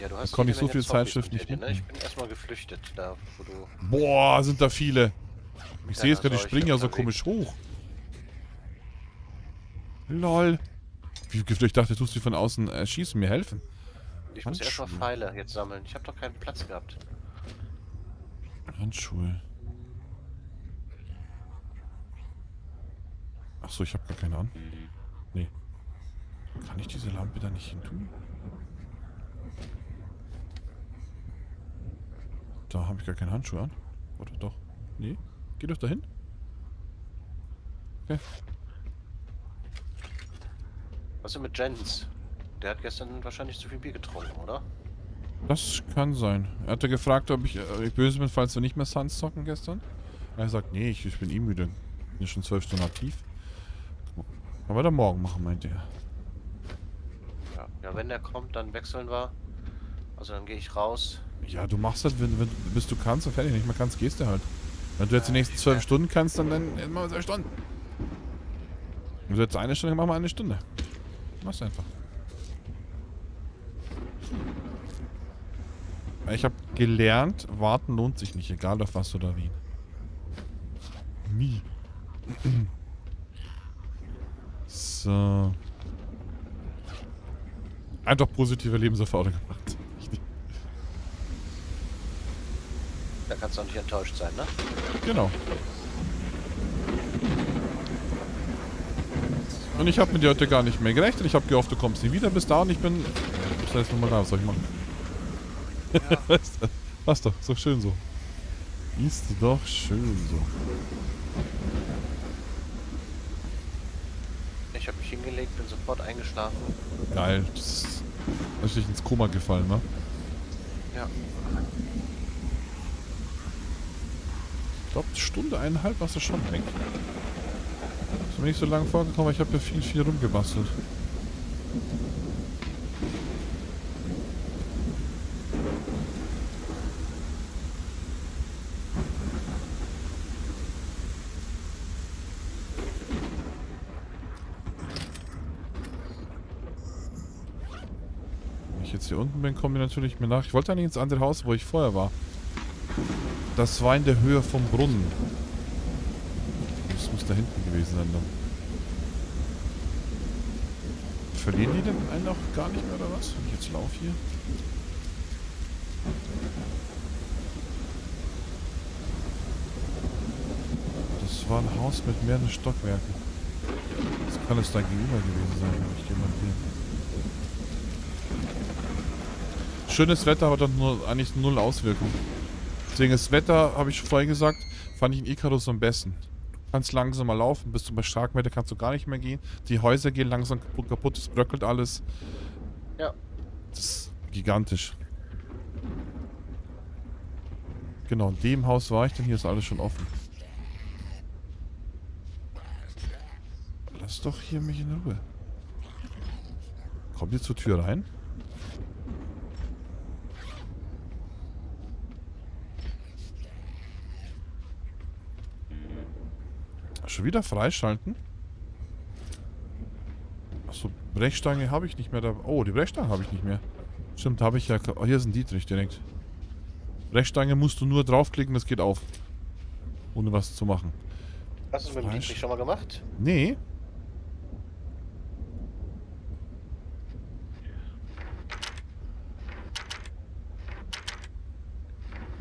Ja, du hast konnte jede ich so Menge viel Zombies Zeitschrift hinter nicht dir, ne? Ich mitnehmen. bin erstmal geflüchtet, da wo du. Boah, sind da viele. Ich Ja, sehe jetzt da gerade, die springen ja so komisch hoch. Lol. Wie, ich dachte, du tust die von außen äh, schießen, mir helfen. Ich muss erstmal. Pfeile jetzt sammeln. Ich habe doch keinen Platz gehabt. Handschuhe. Achso, ich habe gar keine an. Nee. Kann ich diese Lampe da nicht hin tun? Da habe ich gar keine Handschuhe an. Oder doch? Nee? Geh doch dahin. Okay. Was ist denn mit Jens? Der hat gestern wahrscheinlich zu viel Bier getrunken, oder? Das kann sein. Er hatte gefragt, ob ich, äh, ich böse bin, falls wir nicht mehr Suns zocken gestern. Er sagt, nee, ich, ich bin eh müde. Bin schon zwölf Stunden aktiv. Kann wir dann morgen machen, meinte er. Ja. Ja, wenn der kommt, dann wechseln wir. Also dann gehe ich raus. Ja, du machst das, wenn, wenn bis du kannst und fertig. Nicht mehr kannst, gehst du halt. Wenn du jetzt die nächsten zwölf. Stunden kannst, dann, dann machen wir zwei Stunden. Wenn du jetzt eine Stunde, dann machen wir eine Stunde. Mach's einfach. Ich habe gelernt, warten lohnt sich nicht, egal auf was oder wie. Nie. So. Einfach positive Lebenserfahrung gemacht. Da kannst du auch nicht enttäuscht sein, ne? Genau. Und ich habe mit dir heute gar nicht mehr gerechnet. Ich habe gehofft, du kommst nie wieder bis da und ich bin... Das heißt nochmal da, was soll ich machen? Du, [LAUGHS] Passt doch, ist doch schön so. Ist doch schön so. Ich habe mich hingelegt, bin sofort eingeschlafen. Geil. Das ist natürlich ins Koma gefallen, ne? Ja. Ich glaube, Stunde, eineinhalb warst du schon weg. Ist mir nicht so lange vorgekommen, ich habe ja viel, viel rumgebastelt. Unten bin, kommen die natürlich mir nach. Ich wollte eigentlich ins andere Haus, wo ich vorher war. Das war in der Höhe vom Brunnen. Das muss da hinten gewesen sein dann. Verlieren die denn einen auch gar nicht mehr oder was? Wenn ich jetzt laufe hier. Das war ein Haus mit mehreren Stockwerken. Das kann es da gegenüber gewesen sein, wenn ich jemand hier. Schönes Wetter, aber dann nur eigentlich null Auswirkungen. Deswegen das Wetter, habe ich schon vorhin gesagt, fand ich in Icarus am besten. Du kannst langsamer laufen, bist du bei starkem Wetter kannst du gar nicht mehr gehen. Die Häuser gehen langsam kaputt, kaputt es bröckelt alles. Ja. Das ist gigantisch. Genau, in dem Haus war ich, denn hier ist alles schon offen. Lass doch hier mich in Ruhe. Kommt ihr zur Tür rein? Schon wieder freischalten? Achso, Brechstange habe ich nicht mehr da. Oh, die Brechstange habe ich nicht mehr. Stimmt, habe ich ja. Oh, hier ist ein Dietrich direkt. Brechstange musst du nur draufklicken, das geht auf. Ohne was zu machen. Hast du es mit dem. Dietrich schon mal gemacht? Nee.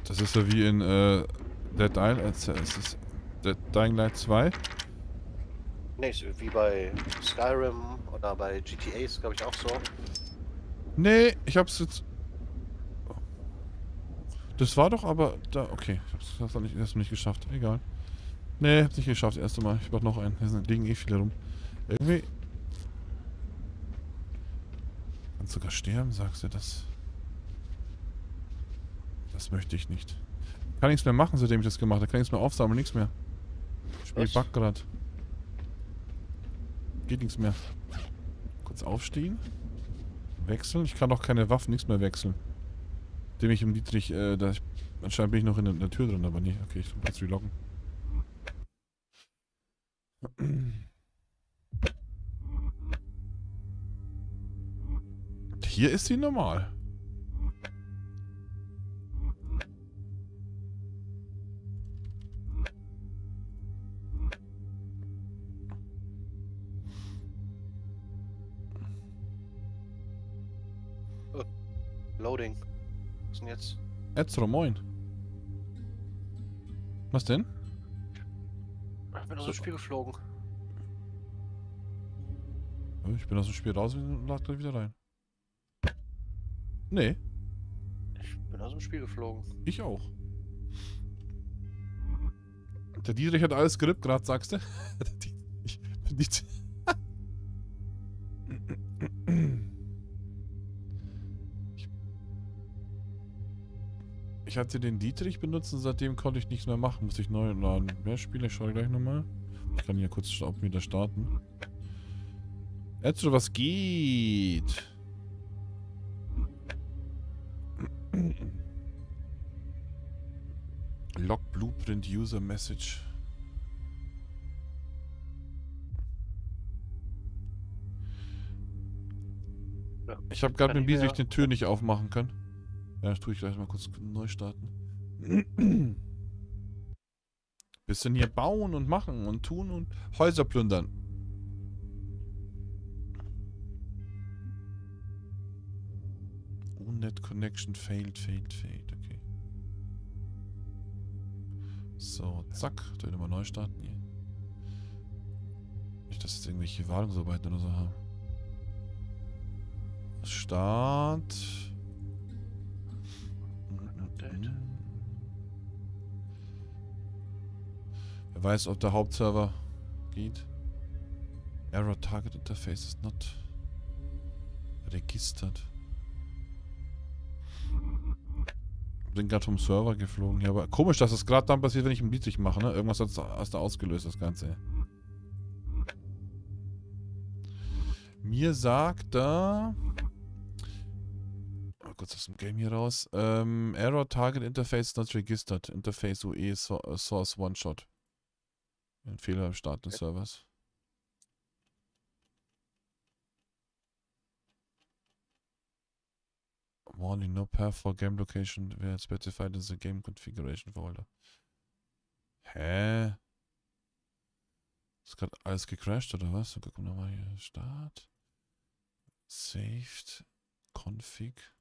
Das ist ja wie in äh, Dead Island. äh, Es ist Dying Light 2. Nee, wie bei Skyrim oder bei GTA ist glaube ich auch so. Nee, ich hab's jetzt. Das war doch aber da. Okay, ich hab's, hab's noch nicht, noch nicht geschafft. Egal. Nee, hab's nicht geschafft. Erste Mal. Ich brauch noch einen. Hier sind- liegen eh viele rum. Irgendwie. Kannst sogar sterben, sagst du das? Das möchte ich nicht. Kann nichts mehr machen, seitdem ich das gemacht habe. Kann nichts mehr aufsammeln, nichts mehr. Spiel Was? buggt grad. Geht nichts mehr. Kurz aufstehen. Wechseln. Ich kann auch keine Waffen, nichts mehr wechseln. Dem ich im Dietrich, äh, da ich, anscheinend bin ich noch in der, in der Tür drin, aber nicht. Okay, ich muss jetzt reloggen. Hier ist sie normal. Denn jetzt? Ezra, moin. Was denn? Ich bin aus dem Spiel geflogen. Oh, Ich bin aus dem Spiel raus und lag gleich wieder rein. Nee, Ich bin aus dem Spiel geflogen. ich auch. Der Dietrich hat alles gerippt, gerade sagst du. [LAUGHS] Der Dietrich- Ich hatte den Dietrich benutzt und seitdem konnte ich nichts mehr machen. Muss ich neu laden. Mehr Spiele? Ich schaue gleich nochmal. Ich kann hier kurz wieder starten. Ezra, was geht? [CLEARS THROAT] Log Blueprint User Message. Ich habe gerade mit ich dem Dietrich die Tür nicht aufmachen können. Ja, das tue ich gleich mal kurz neu starten. [CLEARS THROAT] Bisschen hier bauen und machen und tun und Häuser plündern. Net Connection failed, failed, failed. Okay. So, zack. Da mal neu starten hier. Nicht, dass jetzt irgendwelche Wartungsarbeiten oder so haben. Start. Update. Wer weiß, ob der Hauptserver geht. Error Target Interface is not registered. Bin gerade vom Server geflogen. Ja, aber komisch, dass das gerade dann passiert, wenn ich einen Dietrich mache, ne? Irgendwas hast du ausgelöst, das Ganze. Mir sagt da. Kurz aus dem Game hier raus. Ähm, Error Target Interface not registered. Interface UE so äh, Source One Shot. Ein Fehler im Start des. Servers. Warning, no path for game location where specified in the game configuration folder. Hä? Ist gerade alles gecrashed oder was? Gucken wir mal hier. Start. Saved. Config.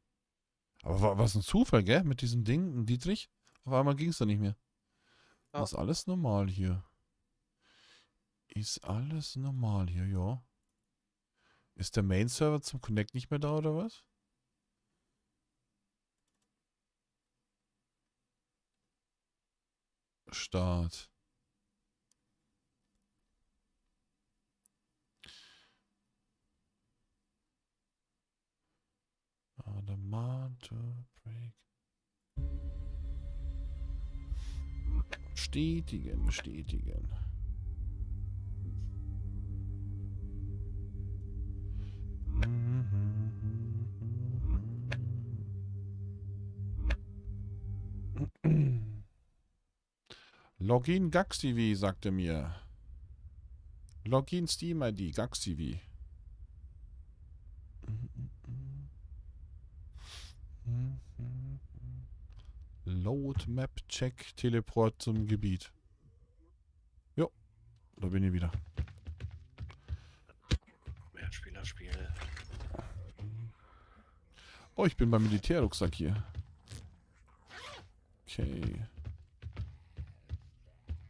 Aber war was ein Zufall, gell? Mit diesem Ding, Dietrich? Auf einmal ging es dann nicht mehr. Ja. Ist alles normal hier. Ist alles normal hier, ja. Ist der Main-Server zum Connect nicht mehr da oder was? Start. Adamant to break. Bestätigen, bestätigen. Login GaxTV, sagte mir. Login Steam ID, GaxTV. Load Map Check Teleport zum Gebiet. Jo, da bin ich wieder. Mehrspielerspiel. Oh, ich bin beim Militärrucksack hier. Okay.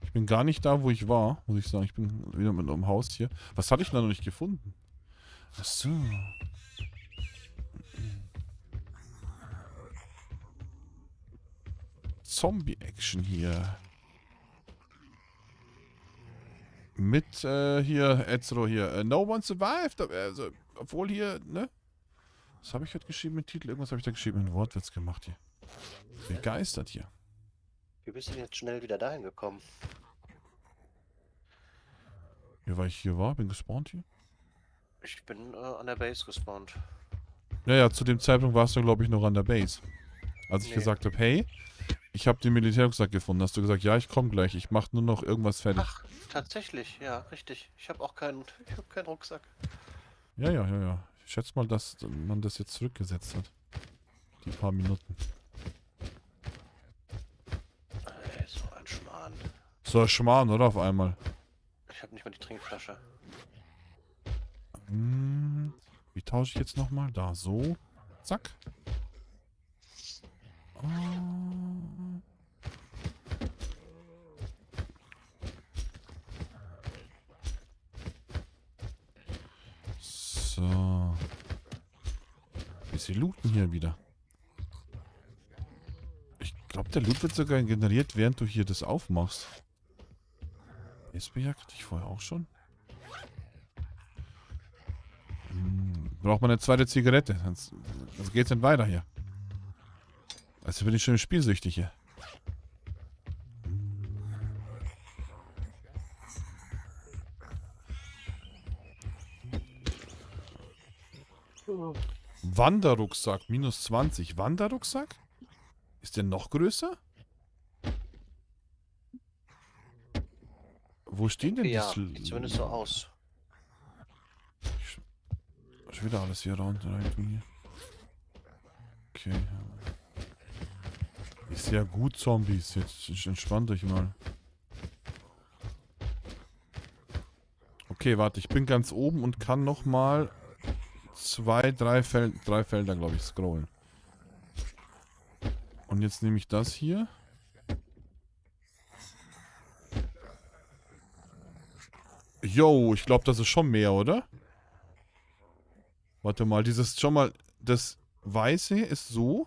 Ich bin gar nicht da, wo ich war, muss ich sagen. Ich bin wieder mit einem Haus hier. Was hatte ich da noch nicht gefunden? Ach so. Zombie-Action hier. Mit äh, hier, Ezro hier. Äh, no one survived. Also, obwohl hier, ne? Was habe ich heute geschrieben mit Titel? Irgendwas habe ich da geschrieben. Ein Wortwitz gemacht hier. Begeistert hier. Wie bist du denn jetzt schnell wieder dahin gekommen? Ja, weil ich hier war, bin gespawnt hier. Ich bin äh, an der Base gespawnt. Naja, zu dem Zeitpunkt warst du, glaube ich, noch an der Base. Als ich Nee. gesagt habe, hey, ich habe den Militärrucksack gefunden, hast du gesagt, ja, ich komme gleich, ich mache nur noch irgendwas fertig. Ach, tatsächlich, ja, richtig. Ich habe auch keinen, [LAUGHS] ich habe keinen Rucksack. Ja, ja, ja, ja. Ich schätze mal, dass man das jetzt zurückgesetzt hat. Die paar Minuten. Ey, so ein Schmarrn. So, Schmarrn, oder? Auf einmal. Ich habe nicht mal die Trinkflasche. Hm, wie tausche ich jetzt nochmal? Da, so. Zack. So. Bisschen looten hier wieder. Ich glaube, der Loot wird sogar generiert, während du hier das aufmachst. SB-Jagd hatte ich vorher auch schon. Hm, Braucht man eine zweite Zigarette, sonst, sonst geht's nicht weiter hier. Also bin ich schon spielsüchtig hier. Wanderrucksack, minus 20. Wanderrucksack? Ist der noch größer? Wo stehen denn Ja, die sieht zumindest so aus. Schon wieder alles hier rein, rein tun hier. Okay. Ja gut, Zombies. Jetzt entspannt euch mal. Okay, warte, ich bin ganz oben und kann noch mal zwei, drei, Fel drei Felder, glaube ich, scrollen. Und jetzt nehme ich das hier. Yo, ich glaube, das ist schon mehr, oder? Warte mal, dieses schon mal, das Weiße ist so.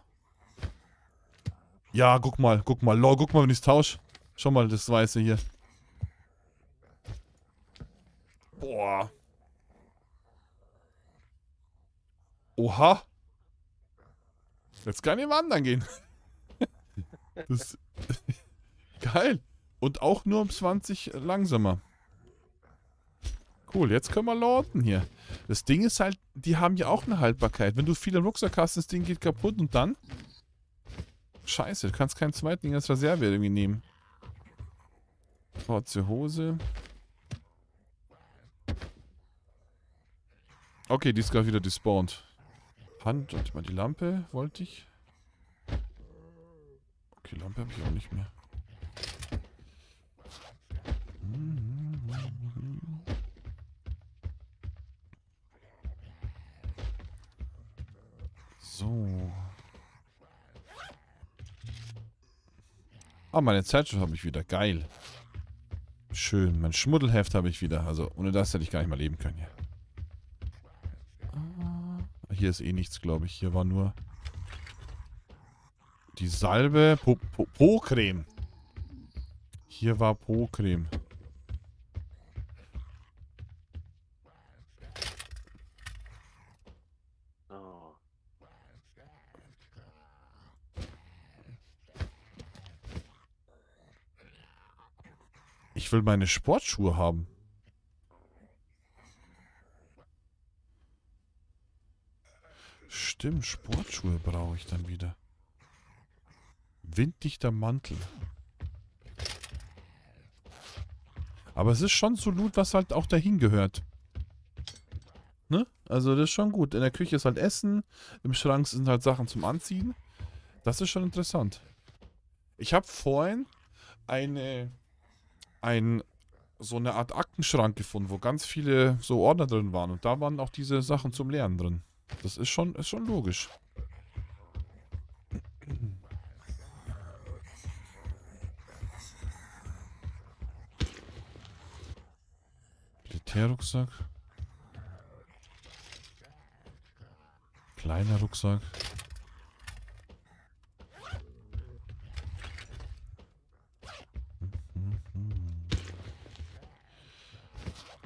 Ja, guck mal, guck mal, lol, guck mal, wenn ich es tausche. Schau mal, das Weiße hier. Boah. Oha. Jetzt kann ich wandern gehen. [LAUGHS] das [LAUGHS] Geil. Und auch nur um 20 langsamer. Cool, jetzt können wir lauten hier. Das Ding ist halt, die haben ja auch eine Haltbarkeit. Wenn du viel im Rucksack hast, das Ding geht kaputt und dann? Scheiße, du kannst keinen zweiten Ding als Reserve irgendwie nehmen. Kurze Hose. Okay, die ist gerade wieder despawned. Hand, warte mal, die Lampe wollte ich. Okay, Lampe habe ich auch nicht mehr. So. Ah, meine Zeitschrift habe ich wieder. Geil. Schön. Mein Schmuddelheft habe ich wieder. Also, ohne das hätte ich gar nicht mal leben können hier. Ah, Hier ist eh nichts, glaube ich. Hier war nur die Salbe. Po- Po- Po-Creme. Hier war Po-Creme. Will meine Sportschuhe haben. Stimmt, Sportschuhe brauche ich dann wieder. Winddichter Mantel. Aber es ist schon so Loot, was halt auch dahin gehört. Ne? Also das ist schon gut. In der Küche ist halt Essen, im Schrank sind halt Sachen zum Anziehen. Das ist schon interessant. Ich habe vorhin eine, ein, so eine Art Aktenschrank gefunden, wo ganz viele so Ordner drin waren. Und da waren auch diese Sachen zum Lernen drin. Das ist schon, ist schon logisch. Militärrucksack. Kleiner Rucksack.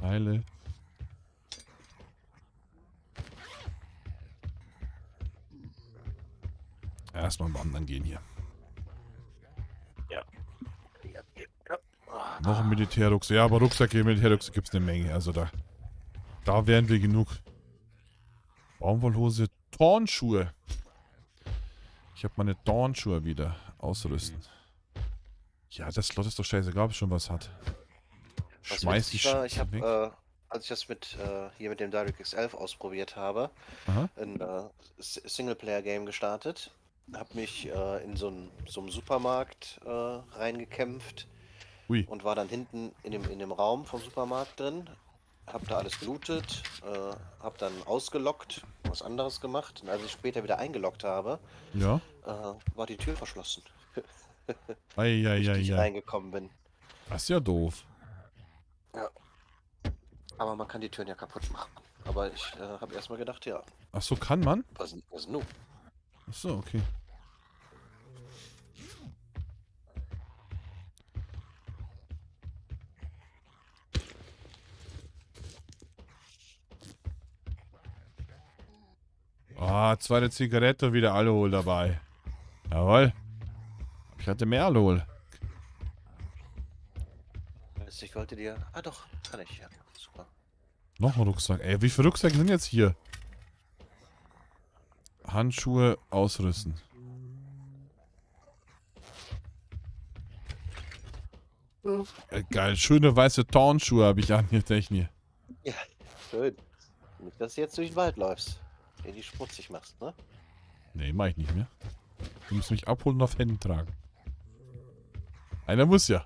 Teile. Erstmal wandern gehen hier. Ja. Noch ein Militärrucksack. Ja, aber Rucksäcke, Militärrucksack gibt es eine Menge. Also da, da wären wir genug. Baumwollhose, Tornschuhe. Ich habe meine Tornschuhe wieder ausrüsten. Ja, das Slot ist doch scheißegal, ob es schon was hat. Was Schmeiß witzig war, ich habe, äh, als ich das mit äh, hier mit dem DirectX 11 ausprobiert habe, Aha. ein äh, Singleplayer-Game gestartet, habe mich äh, in so einen so einen Supermarkt äh, reingekämpft Ui. und war dann hinten in dem, in dem Raum vom Supermarkt drin, habe da alles gelootet, äh, habe dann ausgelockt, was anderes gemacht und als ich später wieder eingeloggt habe, Ja. war die Tür verschlossen, [LAUGHS] als ich Eieiei. reingekommen bin. Das ist ja doof. Aber man kann die Türen ja kaputt machen. Aber ich äh, habe erstmal gedacht, ja, Ach so, kann man? was, was nun? Ach so, okay. Ah, zweite Zigarette, wieder Alkohol dabei. Jawohl. Ich hatte mehr Alkohol. Du, Ich wollte dir. Ah doch, kann ich, ja. Super. Noch ein Rucksack. Ey, wie viele Rucksäcke sind jetzt hier? Handschuhe ausrüsten. Äh, geil, schöne weiße Tornschuhe habe ich an hier, Technik. Ja, schön. Nicht, dass du jetzt durch den Wald läufst. Den die schmutzig machst, ne? Nee, mach ich nicht mehr. Du musst mich abholen und auf Händen tragen. Einer muss ja.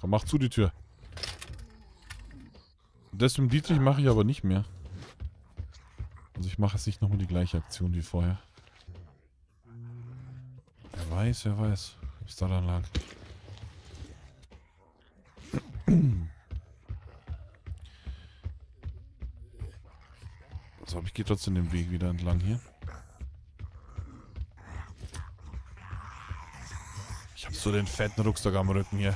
Komm, mach zu die Tür. Das mit Dietrich mache ich aber nicht mehr. Also ich mache jetzt nicht nochmal die gleiche Aktion wie vorher. Wer weiß, wer weiß, ob es daran lag. So, aber ich gehe trotzdem den Weg wieder entlang hier. Ich hab so den fetten Rucksack am Rücken hier.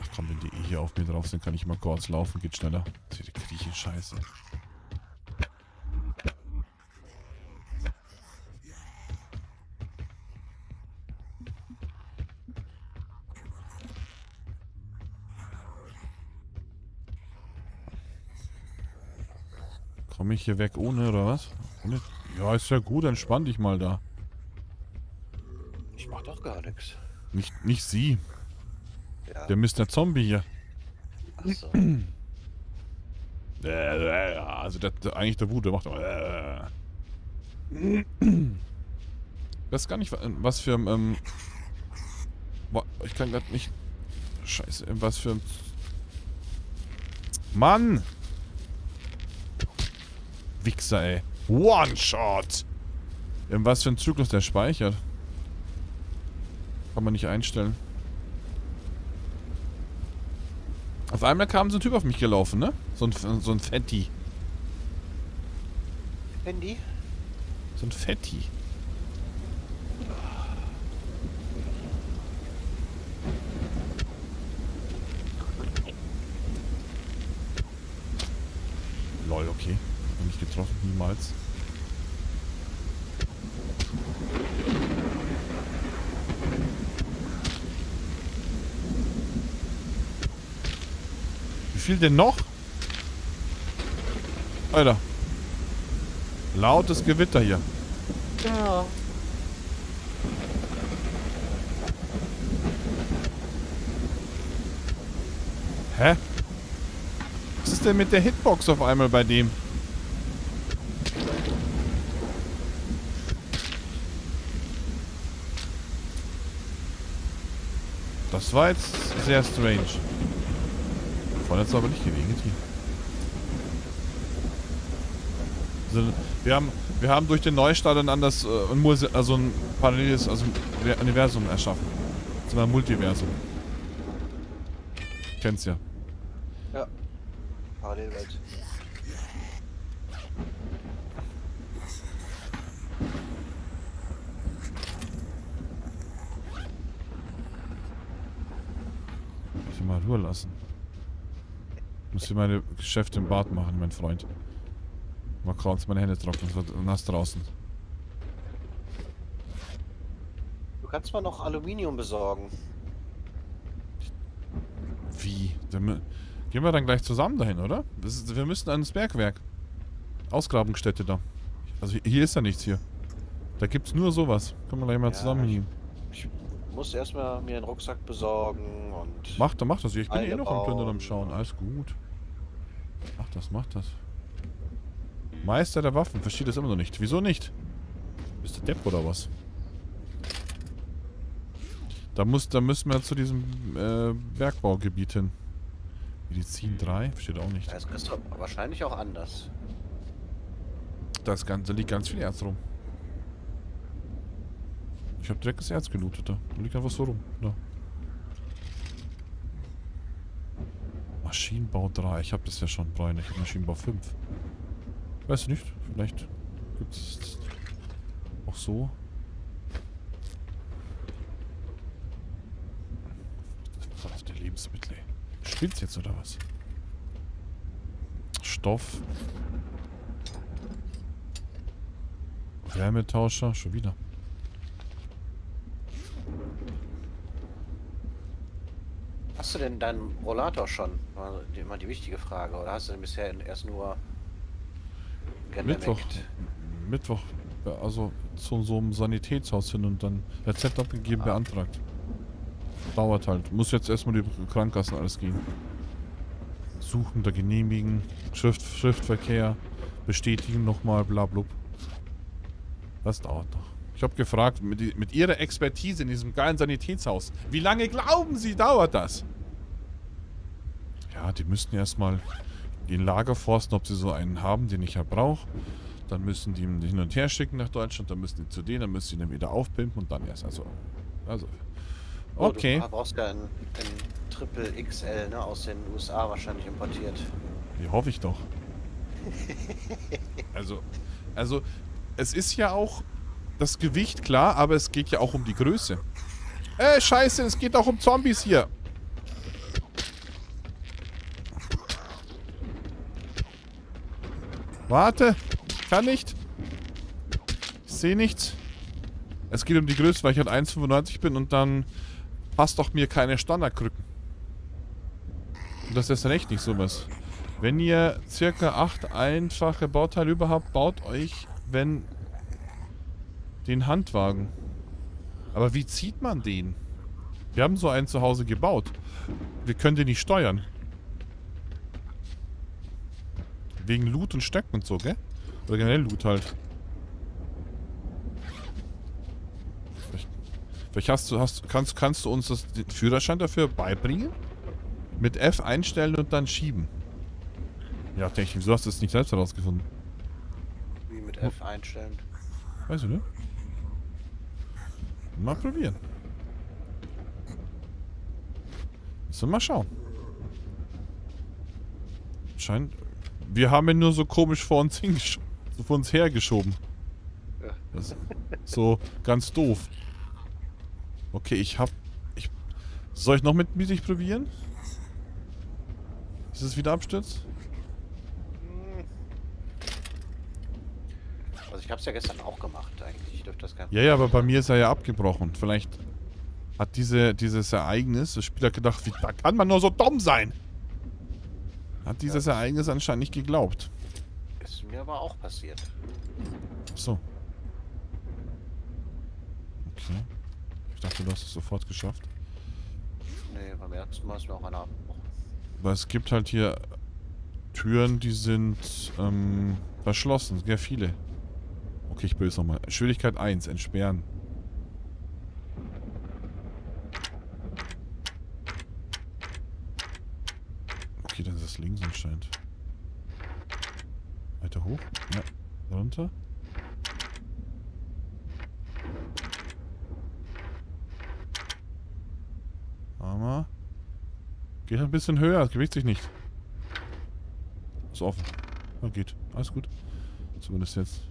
Ach komm, wenn die eh hier auf mir drauf sind, kann ich mal kurz laufen, geht schneller. Die Krieche scheiße. Komme ich hier weg ohne, oder was? Ohne? Ja, ist ja gut, entspann dich mal da. Ich mach doch gar nichts. Nicht, nicht sie, Ja. der Mr. Zombie hier. Achso. Äh, äh, Also der, der, eigentlich der Wut, der macht äh. weiß gar nicht, wa- was für ähm, wa- ich kann grad nicht Scheiße, was für ein Mann! Wichser, ey. One Shot! In was für ein Zyklus der speichert? Kann man nicht einstellen. Auf einmal kam so ein Typ auf mich gelaufen, ne? So ein, so ein Fetti. Handy? So ein Fetti. Lol, okay. Bin nicht getroffen, niemals. Wie viel denn noch? Alter. Lautes Gewitter hier. Ja. Hä? Was ist denn mit der Hitbox auf einmal bei dem? Das war jetzt sehr strange. Hat es aber nicht. Also, wir haben, wir haben durch den Neustart ein anderes, äh, also ein paralleles also ein Universum erschaffen. So ein Multiversum. Kennst. Ja. Parallelwelt. Ich will mal Ruhe lassen. Muss hier meine Geschäfte im Bad machen, mein Freund. Mal kurz meine Hände trocknen, es wird nass draußen. Du kannst mal noch Aluminium besorgen. Wie? Dann Gehen wir dann gleich zusammen dahin, oder? Ist, wir müssen ans Bergwerk. Ausgrabungsstätte da. Also hier ist ja nichts hier. Da gibt's nur sowas. Können wir gleich mal Ja, zusammen ich- hier. Ich muss erstmal mir einen Rucksack besorgen und. Mach das, mach das. Ich bin eh noch am Plündern am. Schauen. Alles gut. Mach das, mach das. Meister der Waffen. Verstehe das immer noch nicht. Wieso nicht? Bist du Depp oder was? Da, muss, da müssen wir zu diesem äh, Bergbaugebiet hin. Medizin 3? Versteht auch nicht. Das ist doch wahrscheinlich auch anders. Das Ganze liegt ganz viel Erz rum. Ich habe direkt das Erz gelootet da. Da liegt einfach so rum. Da. Maschinenbau 3. Ich habe das ja schon, Brian. Ich habe Maschinenbau 5. Weiß nicht. Vielleicht gibt es auch so. Was der Lebensmittel, ey? Spielt's jetzt oder was? Stoff. Wärmetauscher, schon wieder. Hast du denn deinen Rollator schon? War immer die wichtige Frage. Oder hast du den bisher erst nur Mittwoch. genehmigt? Mittwoch. ja, Also zu so einem Sanitätshaus hin und dann Rezept abgegeben, Ah. beantragt. Dauert halt. Muss jetzt erstmal die Krankenkassen alles gehen. Suchen, da genehmigen, Schrift, Schriftverkehr, bestätigen nochmal, bla blub. Das dauert noch. Ich habe gefragt, mit, mit Ihrer Expertise in diesem geilen Sanitätshaus, wie lange glauben Sie, dauert das? Die müssten erstmal den Lager forsten, ob sie so einen haben, den ich ja brauche. Dann müssen die ihn hin und her schicken nach Deutschland, dann müssen die zu denen, dann müssen sie ihn wieder aufpimpen und dann erst. Also, also. Oh, Okay. Du brauchst ja ein, ein Triple XL, ne? Aus den USA wahrscheinlich importiert. Die hoffe ich doch. [LAUGHS] Also, also, es ist ja auch das Gewicht, klar, aber es geht ja auch um die Größe. Äh, scheiße, es geht auch um Zombies hier. Warte, kann nicht. Ich sehe nichts. Es geht um die Größe, weil ich halt 1,95 bin und dann passt doch mir keine Standardkrücken. Und das ist dann echt nicht sowas. Wenn ihr circa 8 einfache Bauteile überhaupt, baut euch, wenn den Handwagen. Aber wie zieht man den? Wir haben so einen zu Hause gebaut. Wir können den nicht steuern. Wegen Loot und Stöcken und so, gell? Oder generell Loot halt. Vielleicht, vielleicht hast du, hast, kannst, kannst du uns das, den Führerschein dafür beibringen? Mit F einstellen und dann schieben. Ja, technisch, du hast es nicht selbst herausgefunden. Wie mit F einstellen. Weißt du, ne? Mal probieren. Müssen wir mal schauen. Scheint. Wir haben ihn nur so komisch vor uns hingesch so vor uns hergeschoben. So ganz doof. Okay, ich hab. Ich, soll ich noch mit Musik probieren? Ist es wieder abstürzt? Also ich habe es ja gestern auch gemacht eigentlich. Dürfte das kein Ja, ja, aber bei mir ist er ja abgebrochen. Vielleicht hat diese, dieses Ereignis, das Spiel hat gedacht, wie da kann man nur so dumm sein? Hat dieses Ereignis anscheinend nicht geglaubt. Ist mir aber auch passiert. So. Okay. Ich dachte, du hast es sofort geschafft. Nee, beim ersten Mal ist mir auch einer abgebrochen. Aber es gibt halt hier Türen, die sind ähm, verschlossen. Sehr viele. Okay, ich böse nochmal. Schwierigkeit 1, entsperren. Okay, dann ist es links anscheinend. Weiter hoch? Ja. Runter? Aber. Geht ein bisschen höher, es bewegt sich nicht. Ist offen. Ja, geht. Alles gut. Zumindest jetzt.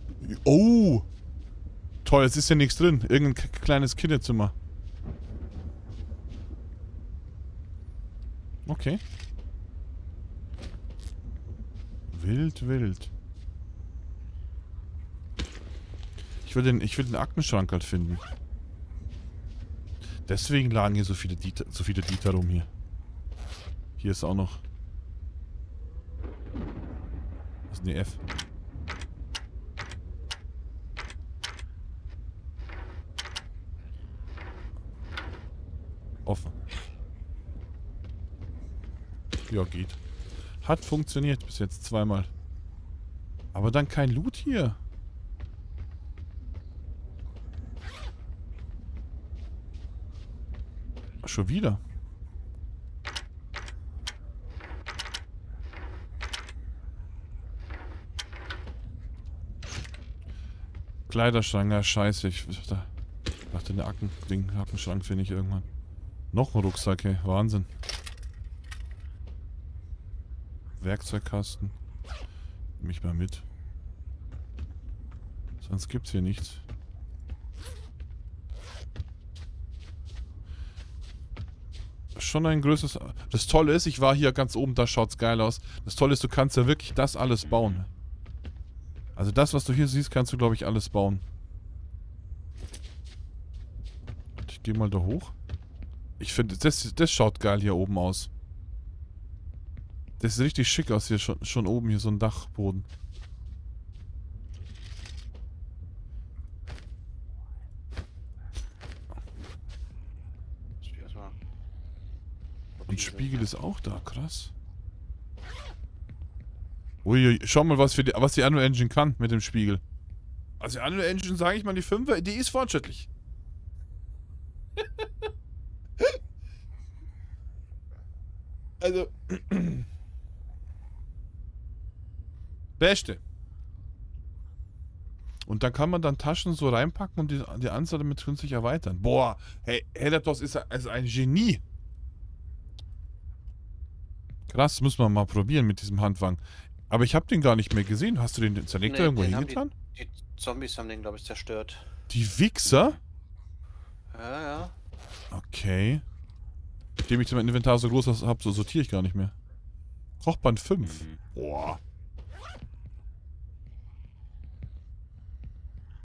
Oh! Toll, jetzt ist ja nichts drin. Irgendein kleines Kinderzimmer. Okay. Wild, wild. Ich will den, ich will den Aktenschrank halt finden. Deswegen lagen hier so viele Dieter, so viele Dieter rum hier. Hier ist auch noch. Was ist denn die F? Offen. Ja, geht. Hat funktioniert bis jetzt zweimal. Aber dann kein Loot hier. Schon wieder. Kleiderschrank, ja scheiße. Ich dachte, der Acken, finde ich irgendwann. Noch ein Rucksack, ey. Wahnsinn. Werkzeugkasten. Nimm mich mal mit. Sonst gibt's hier nichts. Schon ein größeres... Das Tolle ist, ich war hier ganz oben, da schaut's geil aus. Das Tolle ist, du kannst ja wirklich das alles bauen. Also das, was du hier siehst, kannst du, glaube ich, alles bauen. Ich gehe mal da hoch. Ich finde, das, das schaut geil hier oben aus. Das sieht richtig schick aus hier, schon, schon oben hier so ein Dachboden. Und Spiegel ist auch da, krass. Uiui, schau mal, was, für die, was die Unreal Engine kann mit dem Spiegel. Also die Unreal Engine, sage ich mal, die 5 die ist fortschrittlich. [LAUGHS] also. Beste. Und dann kann man dann Taschen so reinpacken und die, die Anzahl damit künstlich erweitern. Boah, hey, Helatos ist, ist ein Genie. Krass, muss man mal probieren mit diesem Handwang. Aber ich habe den gar nicht mehr gesehen. Hast du den zerlegt Nee, irgendwo hingetan? Die Zombies haben den, glaube ich, zerstört. Die Wichser? Ja, ja. Okay. Nachdem ich mein Inventar so groß habe, so sortiere ich gar nicht mehr. Kochband 5. Mhm. Boah.